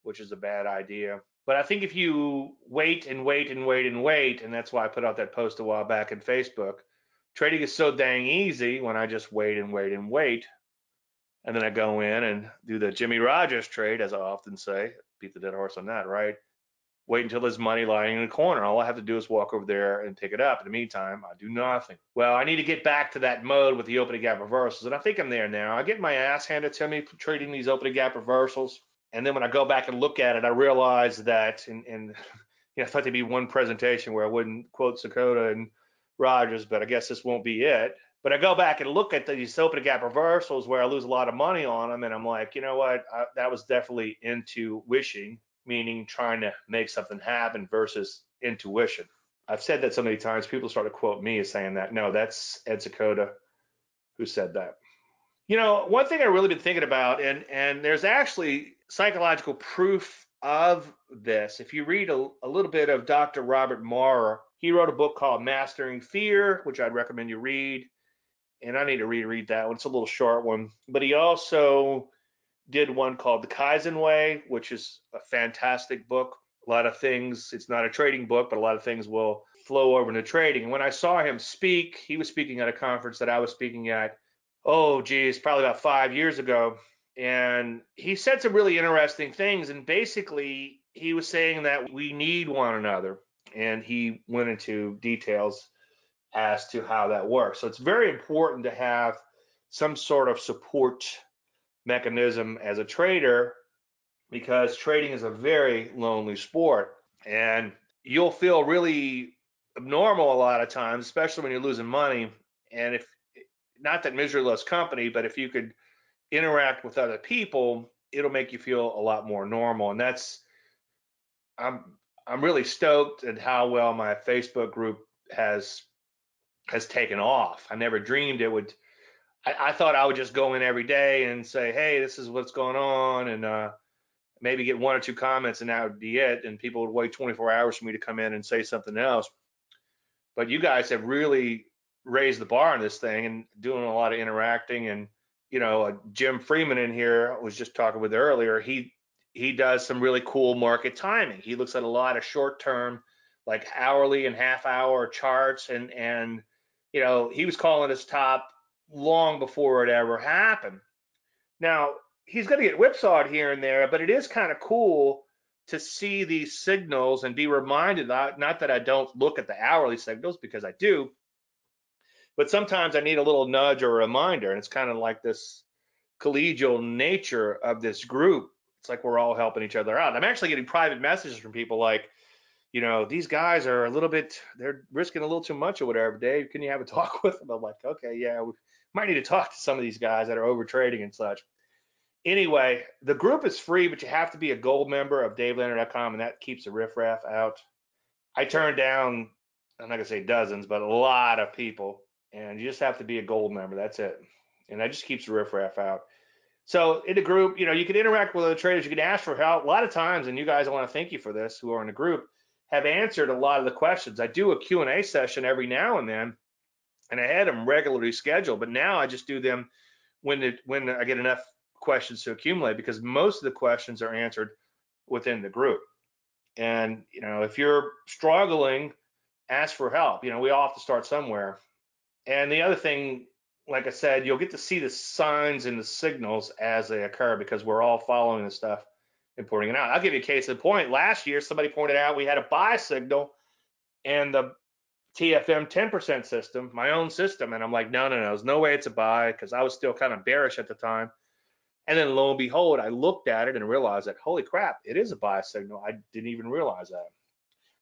which is a bad idea. But I think if you wait and wait and wait and wait, and that's why I put out that post a while back in Facebook, trading is so dang easy when I just wait and wait and wait. And then I go in and do the Jimmy Rogers trade, as I often say, beat the dead horse on that, right? Wait until there's money lying in the corner. All I have to do is walk over there and pick it up. In the meantime, I do nothing. Well, I need to get back to that mode with the opening gap reversals, and I think I'm there now. I get my ass handed to me trading these opening gap reversals, and then when I go back and look at it, I realize that, and, and you know, I thought there'd be one presentation where I wouldn't quote Seykota and Rogers, but I guess this won't be it. But I go back and look at these opening gap reversals where I lose a lot of money on them, and I'm like, you know what? I, that was definitely intuition meaning trying to make something happen versus intuition. I've said that so many times, people start to quote me as saying that. No, that's Ed Seykota who said that. You know, one thing I've really been thinking about, and and there's actually psychological proof of this. If you read a, a little bit of Dr. Robert Maurer, he wrote a book called Mastering Fear, which I'd recommend you read. And I need to reread that one. It's a little short one. But he also did one called The Kaizen Way, which is a fantastic book. A lot of things, it's not a trading book, but a lot of things will flow over into trading. And when I saw him speak, he was speaking at a conference that I was speaking at, oh, geez, probably about five years ago. And he said some really interesting things. And basically, he was saying that we need one another. And he went into details as to how that works. So it's very important to have some sort of support mechanism as a trader because trading is a very lonely sport and you'll feel really abnormal a lot of times, especially when you're losing money. And if not that misery loves company, but if you could interact with other people, it'll make you feel a lot more normal. And that's I'm I'm really stoked at how well my Facebook group has has taken off. I never dreamed it would I, I, thought I would just go in every day and say, hey, this is what's going on, and uh, maybe get one or two comments, and that would be it. And people would wait 24 hours for me to come in and say something else. But you guys have really raised the bar on this thing and doing a lot of interacting. And you know, uh, Jim Freeman in here I was just talking with earlier. He he does some really cool market timing. He looks at a lot of short term, like hourly and half hour charts, and and you know, he was calling his top long before it ever happened. Now, he's going to get whipsawed here and there, but it is kind of cool to see these signals and be reminded that not that I don't look at the hourly signals because I do, but sometimes I need a little nudge or a reminder. And it's kind of like this collegial nature of this group. It's like we're all helping each other out. I'm actually getting private messages from people like, you know, these guys are a little bit, they're risking a little too much or whatever. Dave, can you have a talk with them? I'm like, okay, yeah, might need to talk to some of these guys that are over trading and such. Anyway, the group is free, but you have to be a gold member of DaveLandry.com, and that keeps the riffraff out. I turned down, I'm not gonna say dozens, but a lot of people, and you just have to be a gold member. That's it, and that just keeps the riffraff out. So in the group, you know, you can interact with other traders. You can ask for help. A lot of times, and you guys, I want to thank you for this, who are in the group, have answered a lot of the questions. I do a Q&A session every now and then and I had them regularly scheduled, but now I just do them when it, when I get enough questions to accumulate because most of the questions are answered within the group. And you know, if you're struggling ask for help. You know, we all have to start somewhere. And the other thing, like I said, you'll get to see the signs and the signals as they occur because we're all following the stuff and pointing it out. I'll give you a case in point. Last year, somebody pointed out we had a buy signal and the TFM 10% system, my own system. And I'm like, no, no, no, there's no way it's a buy because I was still kind of bearish at the time. And then lo and behold, I looked at it and realized that, holy crap, it is a buy signal. I didn't even realize that.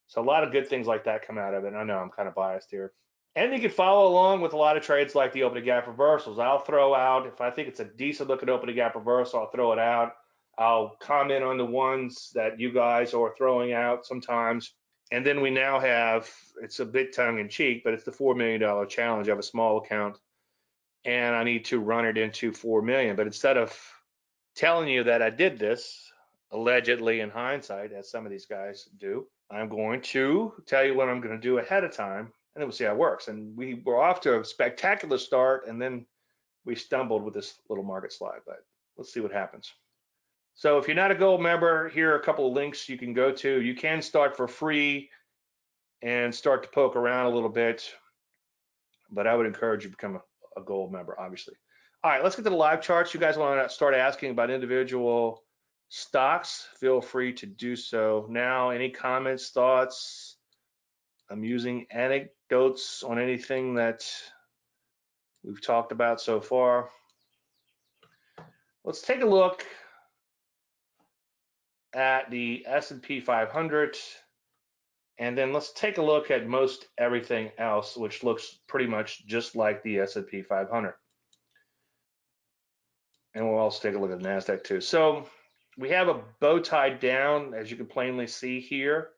So a lot of good things like that come out of it. And I know I'm kind of biased here. And you can follow along with a lot of trades like the opening gap reversals. I'll throw out, if I think it's a decent looking opening gap reversal, I'll throw it out. I'll comment on the ones that you guys are throwing out sometimes. And then we now have, it's a bit tongue in cheek, but it's the $4 million challenge. I have a small account and I need to run it into 4 million. But instead of telling you that I did this, allegedly in hindsight, as some of these guys do, I'm going to tell you what I'm going to do ahead of time and then we'll see how it works. And we were off to a spectacular start and then we stumbled with this little market slide, but let's see what happens. So if you're not a gold member, here are a couple of links you can go to. You can start for free and start to poke around a little bit, but I would encourage you to become a, a gold member, obviously. All right, let's get to the live charts. You guys want to start asking about individual stocks, feel free to do so now. Any comments, thoughts? I'm using anecdotes on anything that we've talked about so far. Let's take a look at the S&P 500 and then let's take a look at most everything else which looks pretty much just like the S&P 500 and we'll also take a look at the NASDAQ too. So we have a bow tie down as you can plainly see here.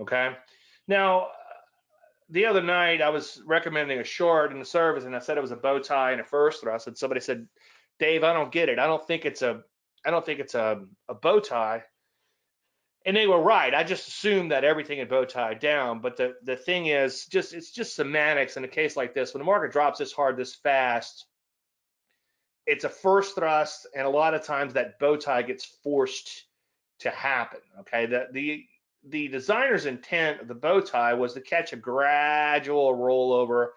Okay. Now the other night I was recommending a short in the service and I said it was a bow tie and a first thrust and somebody said Dave I don't get it. I don't think it's a I don't think it's a, a bow tie and they were right. I just assumed that everything had bow tied down. But the the thing is, just it's just semantics in a case like this. When the market drops this hard, this fast, it's a first thrust, and a lot of times that bow tie gets forced to happen. Okay, the the the designer's intent of the bow tie was to catch a gradual rollover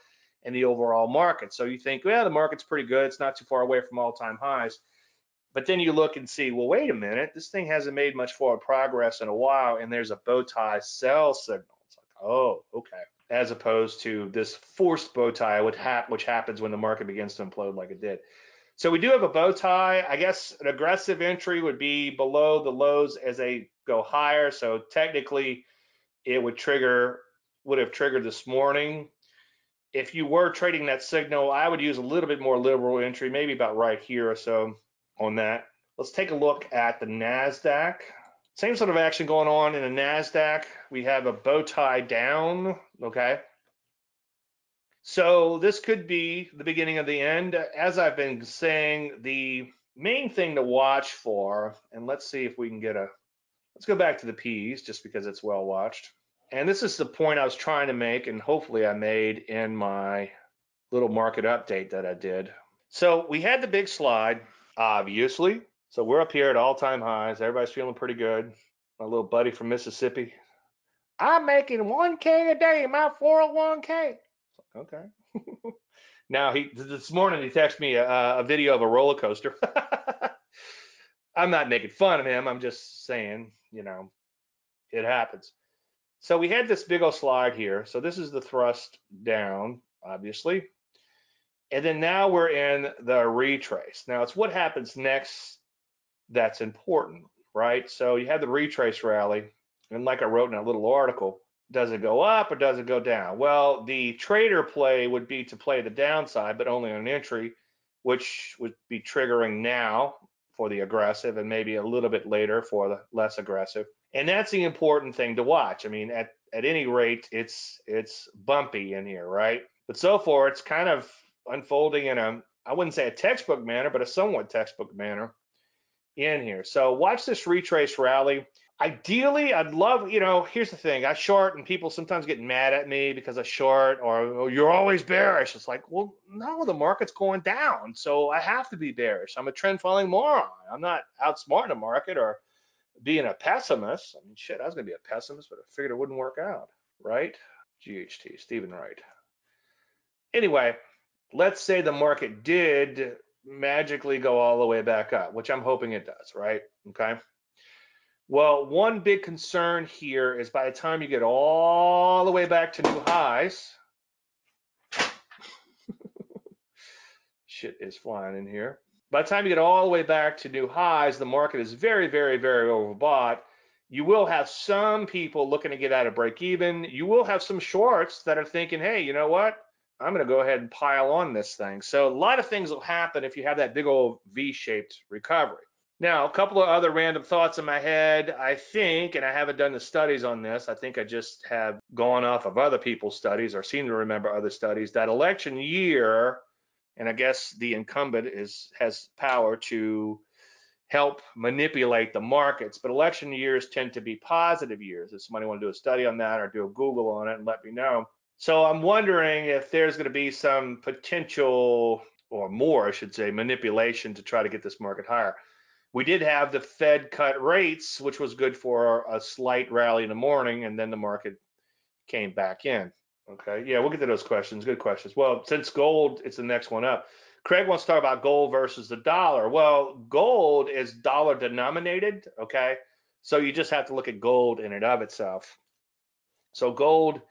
in the overall market. So you think, well, the market's pretty good. It's not too far away from all-time highs. But then you look and see, well, wait a minute, this thing hasn't made much forward progress in a while, and there's a bow tie sell signal. It's like, oh, okay. As opposed to this forced bow tie, which, ha- which happens when the market begins to implode like it did. So we do have a bow tie. I guess an aggressive entry would be below the lows as they go higher. So technically, it would trigger, would have triggered this morning. If you were trading that signal, I would use a little bit more liberal entry, maybe about right here or so on that. Let's take a look at the NASDAQ. Same sort of action going on in the NASDAQ. We have a bow tie down, okay? So this could be the beginning of the end. As I've been saying, the main thing to watch for, and let's see if we can get a, let's go back to the P's just because it's well watched. And this is the point I was trying to make, and hopefully I made in my little market update that I did. So we had the big slide obviously. So we're up here at all time highs. Everybody's feeling pretty good. My little buddy from Mississippi. I'm making 1K a day, my 401K. Okay. now he this morning he texted me a, a video of a roller coaster. I'm not making fun of him. I'm just saying, you know, it happens. So we had this big old slide here. So this is the thrust down, obviously. And then now we're in the retrace. Now it's what happens next that's important, right? So you have the retrace rally, and like I wrote in a little article, does it go up or does it go down? Well, the trader play would be to play the downside, but only on entry, which would be triggering now for the aggressive and maybe a little bit later for the less aggressive. And that's the important thing to watch. I mean, at, at any rate, it's it's bumpy in here, right? But so far, it's kind of unfolding in a, I wouldn't say a textbook manner, but a somewhat textbook manner in here. So watch this retrace rally. Ideally, I'd love, you know, here's the thing. I short and people sometimes get mad at me because I short or oh, you're always bearish. It's like, well, no, the market's going down. So I have to be bearish. I'm a trend following moron. I'm not outsmarting the market or being a pessimist. I mean, shit, I was going to be a pessimist, but I figured it wouldn't work out, right? GHT, Stephen Wright. Anyway, let's say the market did magically go all the way back up, which I'm hoping it does, right? Okay. Well, one big concern here is by the time you get all the way back to new highs, shit is flying in here. By the time you get all the way back to new highs, the market is very, very, very overbought. You will have some people looking to get out of break even. You will have some shorts that are thinking, hey, you know what? I'm going to go ahead and pile on this thing. So a lot of things will happen if you have that big old V-shaped recovery. Now, a couple of other random thoughts in my head. I think, and I haven't done the studies on this, I think I just have gone off of other people's studies or seem to remember other studies, that election year, and I guess the incumbent is has power to help manipulate the markets, but election years tend to be positive years. If somebody want to do a study on that or do a Google on it and let me know. So I'm wondering if there's going to be some potential or more, I should say, manipulation to try to get this market higher. We did have the Fed cut rates, which was good for a slight rally in the morning, and then the market came back in. Okay, yeah, we'll get to those questions. Good questions. Well, since gold, it's the next one up. Craig wants to talk about gold versus the dollar. Well, gold is dollar denominated. Okay, so you just have to look at gold in and of itself. So gold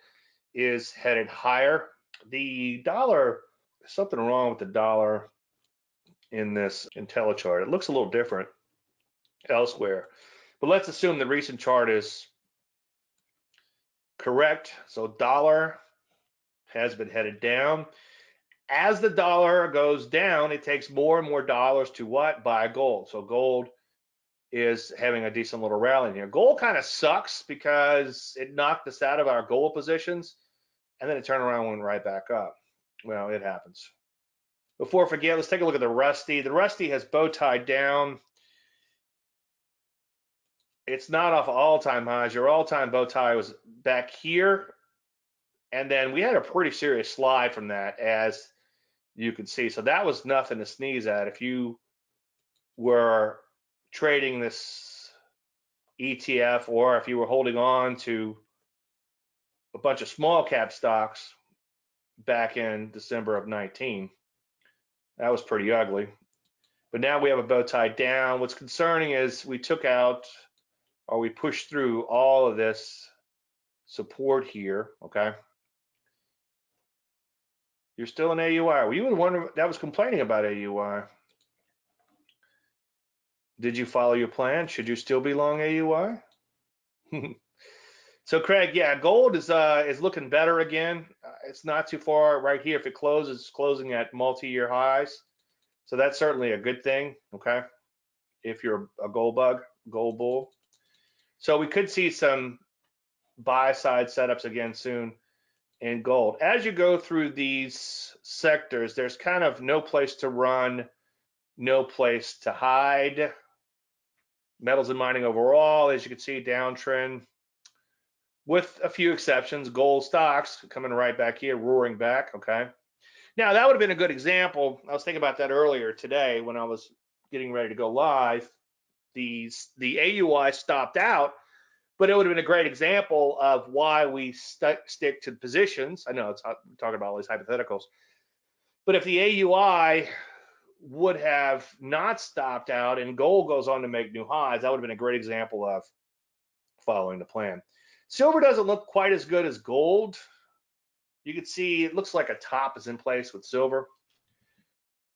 is headed higher. The dollar, something wrong with the dollar in this IntelliChart. It looks a little different elsewhere. But let's assume the recent chart is correct. So dollar has been headed down. As the dollar goes down, it takes more and more dollars to what? Buy gold. So gold is having a decent little rally here. Gold kind of sucks because it knocked us out of our gold positions and then it turned around and went right back up. Well, it happens. Before I forget, let's take a look at the Rusty. The Rusty has bow tied down. It's not off all-time highs. Your all-time bow tie was back here. And then we had a pretty serious slide from that, as you can see. So that was nothing to sneeze at. If you were trading this ETF or if you were holding on to a bunch of small cap stocks back in December of 19, that was pretty ugly. But now we have a bow tie down. What's concerning is we took out or we pushed through all of this support here, okay? You're still in AUY. Were you the one that was complaining about AUY? Did you follow your plan? Should you still be long AUY? so Craig, yeah, gold is uh is looking better again. Uh, it's not too far right here. If it closes, it's closing at multi-year highs. So that's certainly a good thing, okay? If you're a gold bug, gold bull. So we could see some buy side setups again soon in gold. As you go through these sectors, there's kind of no place to run, no place to hide. Metals and mining overall, as you can see, downtrend with a few exceptions. Gold stocks coming right back here, roaring back. Okay. Now that would have been a good example. I was thinking about that earlier today when I was getting ready to go live. The the AUY stopped out, but it would have been a great example of why we st stick to positions. I know it's uh, we're talking about all these hypotheticals, but if the AUY would have not stopped out and gold goes on to make new highs, that would have been a great example of following the plan. Silver doesn't look quite as good as gold. You can see it looks like a top is in place with silver.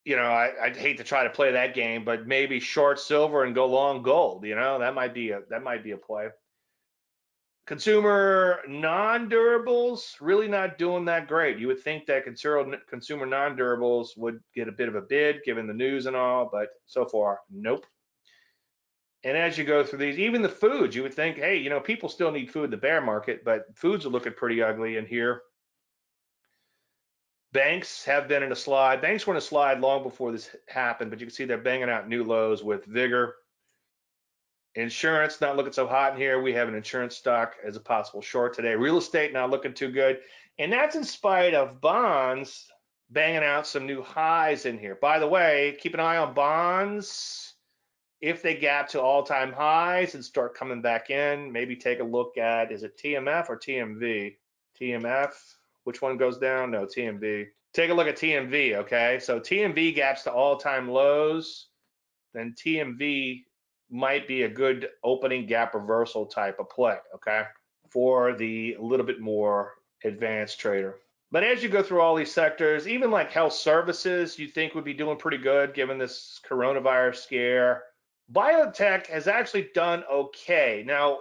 You know, I, would hate to try to play that game, but maybe short silver and go long gold. You know, that might be a that might be a play. Consumer non-durables really not doing that great. You would think that consumer consumer non-durables would get a bit of a bid given the news and all, but so far, nope. And as you go through these, even the foods, you would think, hey, you know, people still need food in the bear market, but foods are looking pretty ugly in here. Banks have been in a slide. Banks were in a slide long before this happened, but you can see they're banging out new lows with vigor. Insurance not looking so hot in here. We have an insurance stock as a possible short today. Real estate not looking too good. And that's in spite of bonds banging out some new highs in here. By the way, keep an eye on bonds. If they gap to all-time highs and start coming back in, maybe take a look at, is it TMF or TMV? TMF. Which one goes down? No, TMV. Take a look at TMV, okay? So TMV gaps to all-time lows, then TMV might be a good opening gap reversal type of play, okay? For the little bit more advanced trader. But as you go through all these sectors, even like health services, you think would be doing pretty good given this coronavirus scare. Biotech has actually done okay. Now,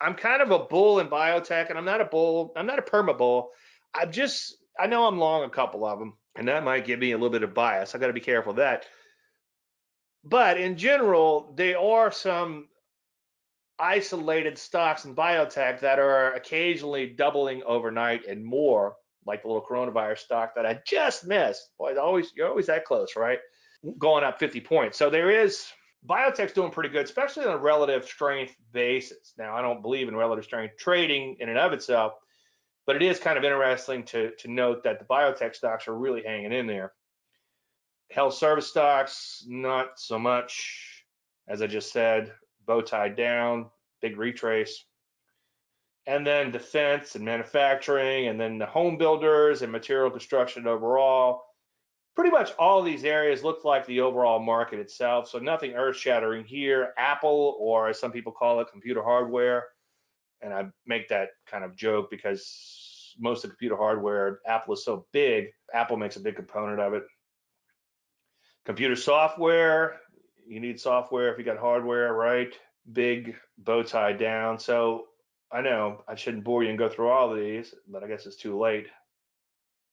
I'm kind of a bull in biotech, and I'm not a bull, I'm not a perma bull. I'm just, I know I'm long a couple of them, and that might give me a little bit of bias. I got to be careful of that. But in general, there are some isolated stocks in biotech that are occasionally doubling overnight and more like the little coronavirus stock that I just missed. Boy, always you're always that close, right? Going up 50 points. So there is biotech's doing pretty good, especially on a relative strength basis. Now, I don't believe in relative strength trading in and of itself, but it is kind of interesting to, to note that the biotech stocks are really hanging in there. Health service stocks, not so much. As I just said, bow tied down, big retrace and then defense and manufacturing, and then the home builders and material construction overall. Pretty much all these areas look like the overall market itself, so nothing earth-shattering here. Apple, or as some people call it, computer hardware, and I make that kind of joke because most of computer hardware, Apple is so big, Apple makes a big component of it. Computer software, you need software if you got hardware, right? Big bow tie down. So I know I shouldn't bore you and go through all of these, but I guess it's too late.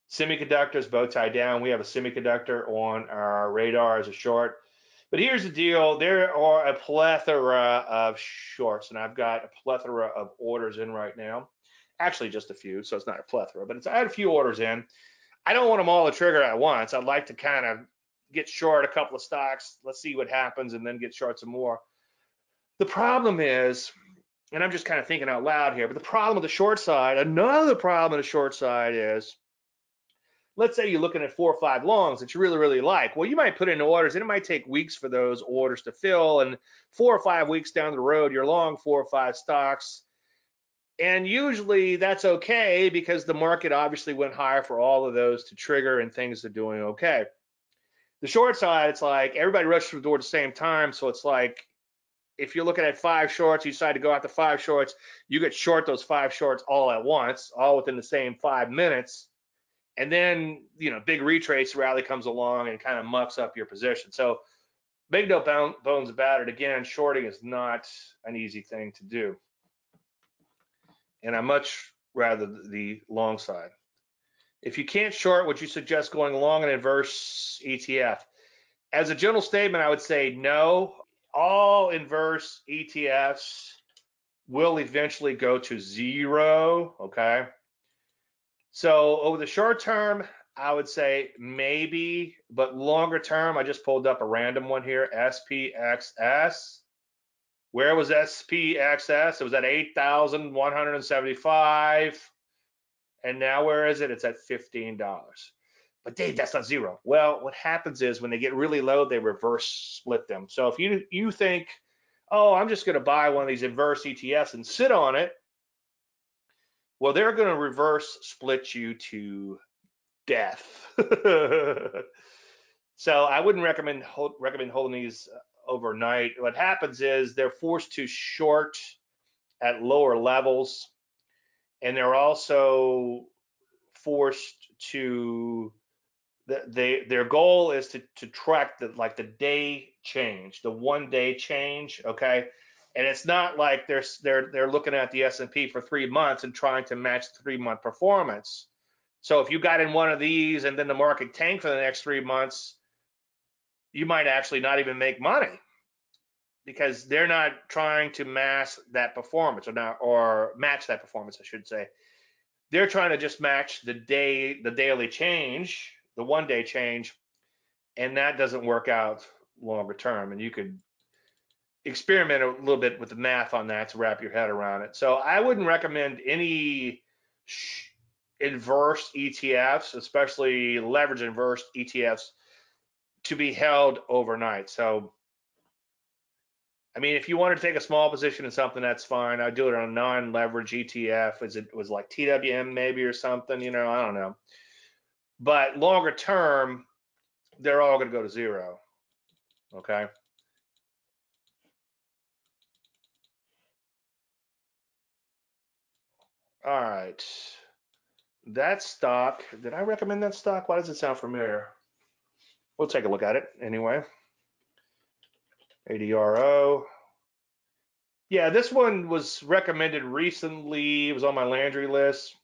Semiconductors, bow tie down. We have a semiconductor on our radar as a short. But here's the deal there are a plethora of shorts, and I've got a plethora of orders in right now. Actually, just a few, so it's not a plethora, but it's, I had a few orders in. I don't want them all to trigger at once. I'd like to kind of get short a couple of stocks. Let's see what happens, and then get short some more. The problem is and I'm just kind of thinking out loud here, but the problem with the short side, another problem with the short side is, let's say you're looking at four or five longs that you really, really like. Well, you might put in orders and it might take weeks for those orders to fill. And four or five weeks down the road, you're long four or five stocks. And usually that's okay because the market obviously went higher for all of those to trigger and things are doing okay. The short side, it's like everybody rushes through the door at the same time. So it's like if you're looking at five shorts, you decide to go out to five shorts, you get short those five shorts all at once, all within the same five minutes. And then, you know, big retrace rally comes along and kind of mucks up your position. So, big no bones about it. Again, shorting is not an easy thing to do. And I much rather the long side. If you can't short, would you suggest going long an inverse ETF? As a general statement, I would say no all inverse ETFs will eventually go to zero, okay? So over the short term, I would say maybe, but longer term, I just pulled up a random one here, SPXS. Where was SPXS? It was at 8,175. And now where is it? It's at $15. But Dave, that's not zero. Well, what happens is when they get really low, they reverse split them. So if you you think, oh, I'm just going to buy one of these inverse ETFs and sit on it, well, they're going to reverse split you to death. so I wouldn't recommend hold, recommend holding these uh, overnight. What happens is they're forced to short at lower levels, and they're also forced to they their goal is to to track the like the day change, the one day change, okay? And it's not like they're they're they're looking at the S&P for 3 months and trying to match the 3 month performance. So if you got in one of these and then the market tanked for the next 3 months, you might actually not even make money because they're not trying to mask that performance or not or match that performance, I should say. They're trying to just match the day the daily change the one day change, and that doesn't work out longer term. And you could experiment a little bit with the math on that to wrap your head around it. So I wouldn't recommend any inverse ETFs, especially leverage inverse ETFs, to be held overnight. So I mean, if you wanted to take a small position in something, that's fine. I'd do it on a non-leverage ETF. Is it was like TWM maybe or something? You know, I don't know. But longer term, they're all going to go to zero. Okay. All right. That stock, did I recommend that stock? Why does it sound familiar? We'll take a look at it anyway. ADRO. Yeah, this one was recommended recently. It was on my Landry list.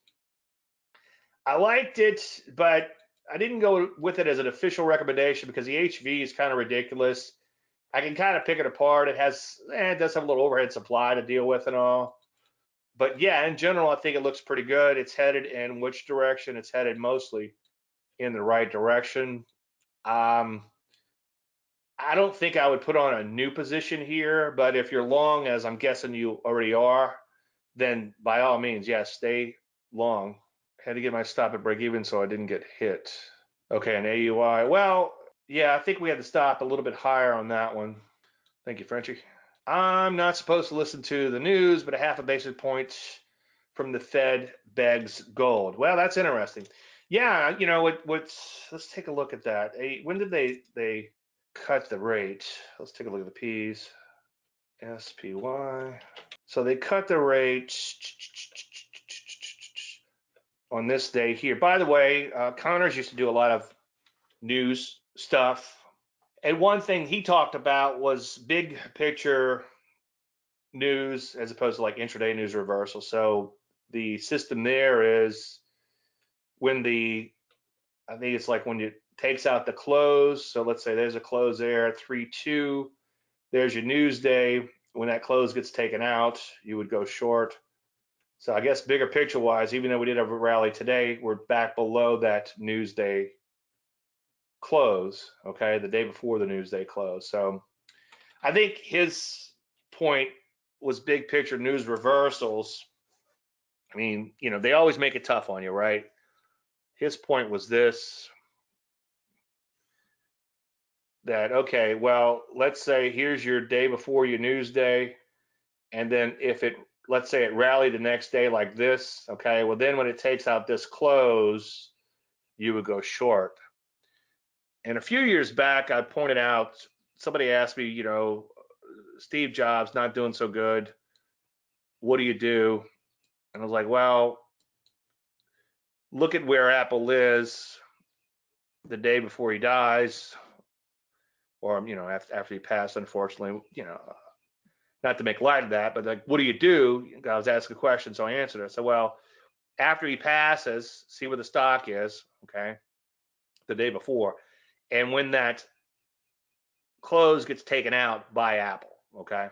I liked it, but I didn't go with it as an official recommendation because the HV is kind of ridiculous. I can kind of pick it apart. It has, eh, it does have a little overhead supply to deal with and all. But yeah, in general, I think it looks pretty good. It's headed in which direction? It's headed mostly in the right direction. Um, I don't think I would put on a new position here, but if you're long, as I'm guessing you already are, then by all means, yes, stay long. I Had to get my stop at break even so I didn't get hit. Okay, an AUY. Well, yeah, I think we had to stop a little bit higher on that one. Thank you, Frenchie. I'm not supposed to listen to the news, but a half a basis point from the Fed begs gold. Well, that's interesting. Yeah, you know what? What's let's take a look at that. When did they they cut the rate? Let's take a look at the P's. SPY. So they cut the rate on this day here. By the way, uh, Connors used to do a lot of news stuff. And one thing he talked about was big picture news as opposed to like intraday news reversal. So the system there is when the, I think it's like when it takes out the close. So let's say there's a close there, 3 2. There's your news day. When that close gets taken out, you would go short. So I guess bigger picture wise, even though we did have a rally today, we're back below that news day close, okay, the day before the news day close. So I think his point was big picture news reversals. I mean, you know, they always make it tough on you, right? His point was this that, okay, well, let's say here's your day before your news day. And then if it let's say it rallied the next day like this, okay, well then when it takes out this close, you would go short. And a few years back, I pointed out, somebody asked me, you know, Steve Jobs not doing so good. What do you do? And I was like, well, look at where Apple is the day before he dies, or you know, after after he passed. Unfortunately, you know, not to make light of that, but like, what do you do? I was asking a question, so I answered it. So, well, after he passes, see where the stock is, okay, the day before, and when that close gets taken out by Apple, okay.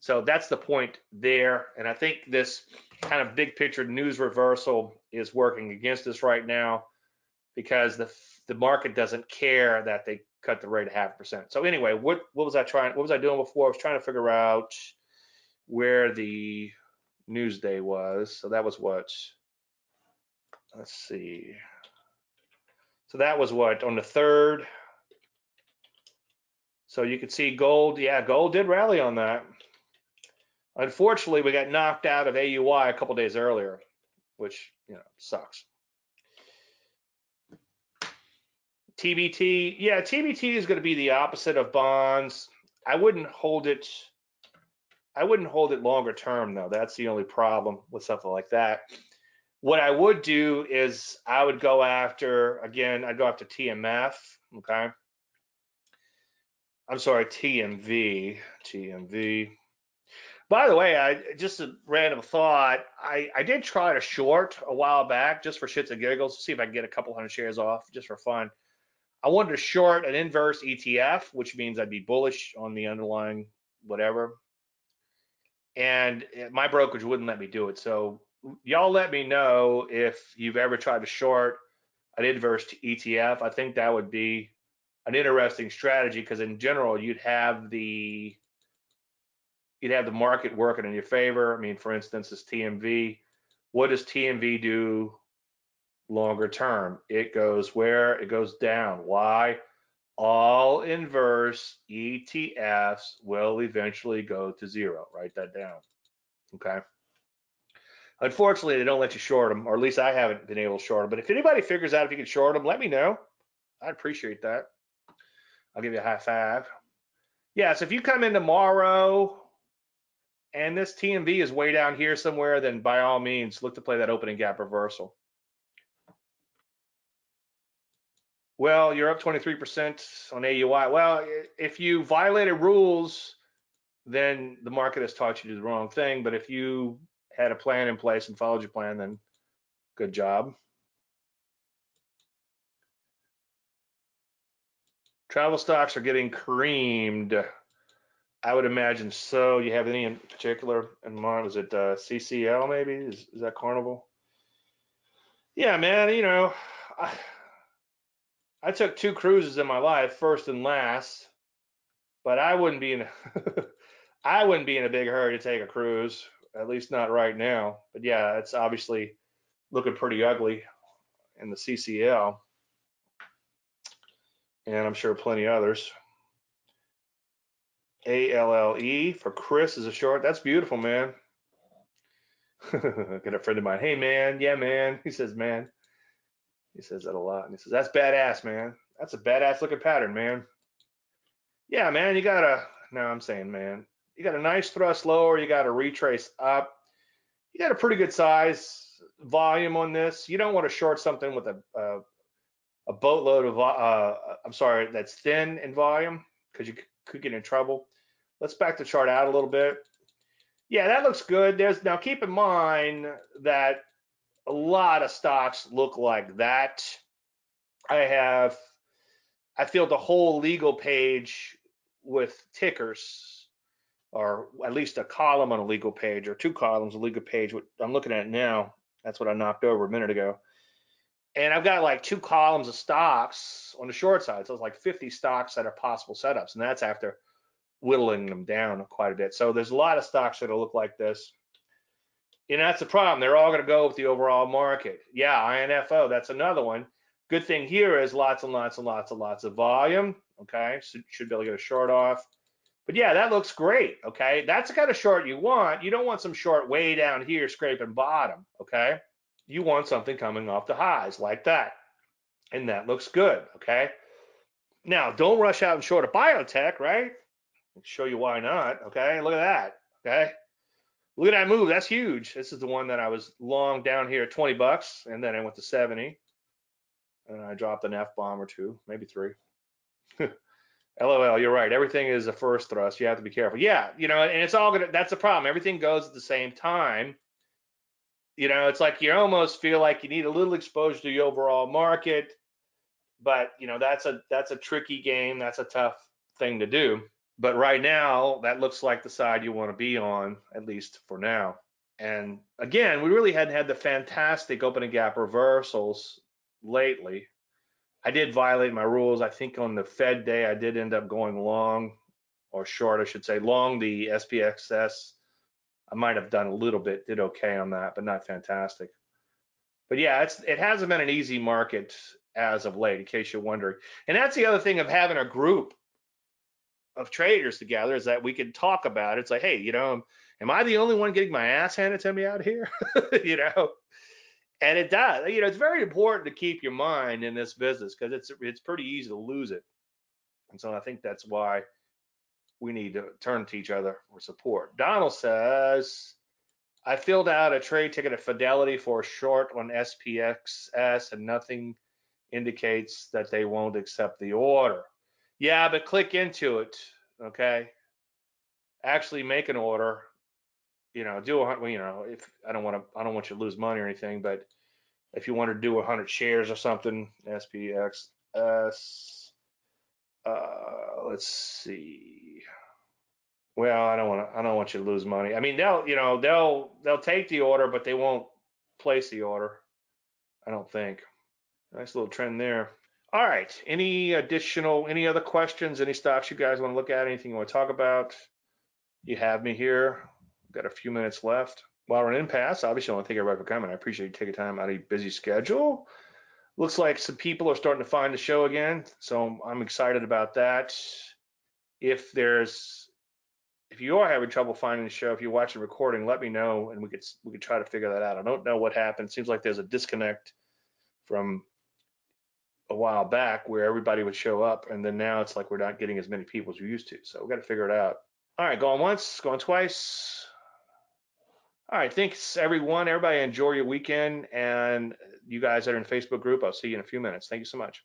So that's the point there, and I think this kind of big picture news reversal is working against us right now because the the market doesn't care that they cut the rate a half percent. So anyway, what what was I trying? What was I doing before? I was trying to figure out where the news day was. So that was what? Let's see. So that was what on the third. So you could see gold. Yeah, gold did rally on that. Unfortunately, we got knocked out of AUY a couple days earlier, which you know sucks. TBT, yeah, TBT is going to be the opposite of bonds. I wouldn't hold it. I wouldn't hold it longer term though. That's the only problem with something like that. What I would do is I would go after again. I'd go after TMF. Okay. I'm sorry, TMV. TMV. By the way, I just a random thought. I, I did try to short a while back just for shits and giggles to see if I can get a couple hundred shares off just for fun. I wanted to short an inverse ETF, which means I'd be bullish on the underlying whatever. And eh, my brokerage wouldn't let me do it. So y'all let me know if you've ever tried to short an inverse ETF. I think that would be an interesting strategy because in general you'd have the you'd have the market working in your favor. I mean, for instance, this TMV. What does TMV do longer term. It goes where? It goes down. Why? all inverse ETFs will eventually go to zero. Write that down. Okay. Unfortunately, they don't let you short them, or at least I haven't been able to short them. But if anybody figures out if you can short them, let me know. I'd appreciate that. I'll give you a high five. Yeah, so if you come in tomorrow and this TMV is way down here somewhere, then by all means, look to play that opening gap reversal. Well, you're up 23% on AUY. Well, if you violated rules, then the market has taught you to do the wrong thing. But if you had a plan in place and followed your plan, then good job. Travel stocks are getting creamed. I would imagine so. You have any in particular in mind? Was it uh, CCL maybe? Is, is that Carnival? Yeah, man. You know, I, I took two cruises in my life, first and last, but I wouldn't be in. I wouldn't be in a big hurry to take a cruise at least not right now. But yeah, it's obviously looking pretty ugly in the CCL, and I'm sure plenty others. A L L E for Chris is a short. That's beautiful, man. Got a friend of mine. Hey, man. Yeah, man. He says, man. He says that a lot. And he says, that's badass, man. That's a badass looking pattern, man. Yeah, man. You gotta. No, I'm saying, man you got a nice thrust lower, you got a retrace up. You got a pretty good size volume on this. You don't want to short something with a a, a boatload of uh, I'm sorry, that's thin in volume because you could get in trouble. Let's back the chart out a little bit. Yeah, that looks good. There's now keep in mind that a lot of stocks look like that. I have I filled the whole legal page with tickers or at least a column on a legal page or two columns a legal page. What I'm looking at now. That's what I knocked over a minute ago. And I've got like two columns of stocks on the short side. So it's like 50 stocks that are possible setups. And that's after whittling them down quite a bit. So there's a lot of stocks that'll look like this. And that's the problem. They're all going to go with the overall market. Yeah, INFO, that's another one. Good thing here is lots and lots and lots and lots of volume. Okay, so should be able to get a short off. But yeah, that looks great. Okay. That's the kind of short you want. You don't want some short way down here scraping bottom. Okay. You want something coming off the highs like that. And that looks good. Okay. Now, don't rush out and short a biotech, right? I'll show you why not. Okay. Look at that. Okay. Look at that move. That's huge. This is the one that I was long down here at 20 bucks, and then I went to 70. And I dropped an F bomb or two, maybe three. LOL, you're right. Everything is a first thrust. You have to be careful. Yeah, you know, and it's all gonna. That's the problem. Everything goes at the same time. You know, it's like you almost feel like you need a little exposure to the overall market, but you know that's a that's a tricky game. That's a tough thing to do. But right now, that looks like the side you want to be on, at least for now. And again, we really hadn't had the fantastic opening gap reversals lately. I did violate my rules. I think on the Fed day, I did end up going long or short, I should say, long the SPXS. I might have done a little bit, did okay on that, but not fantastic. But yeah, it's it hasn't been an easy market as of late, in case you're wondering. And that's the other thing of having a group of traders together is that we can talk about it. It's like, hey, you know, am I the only one getting my ass handed to me out here? you know, and it does. You know, it's very important to keep your mind in this business because it's it's pretty easy to lose it. And so I think that's why we need to turn to each other for support. Donald says, I filled out a trade ticket at Fidelity for a short on SPXS and nothing indicates that they won't accept the order. Yeah, but click into it, okay? Actually make an order you know, do a you know, if I don't want to, I don't want you to lose money or anything, but if you want to do a 100 shares or something, SPXS, uh, let's see. Well, I don't want to, I don't want you to lose money. I mean, they'll, you know, they'll, they'll take the order, but they won't place the order. I don't think. Nice little trend there. All right. Any additional, any other questions? Any stocks you guys want to look at? Anything you want to talk about? You have me here. Got a few minutes left. While we're in impasse, obviously I want to thank everybody for coming. I appreciate you taking time out of your busy schedule. looks like some people are starting to find the show again, so I'm excited about that. If there's if you are having trouble finding the show, if you're watching the recording, let me know and we could we could try to figure that out. I don't know what happened. Seems like there's a disconnect from a while back where everybody would show up and then now it's like we're not getting as many people as we used to. So we got to figure it out. All right, going once, going twice. All right, thanks everyone. Everybody enjoy your weekend and you guys that are in the Facebook group, I'll see you in a few minutes. Thank you so much.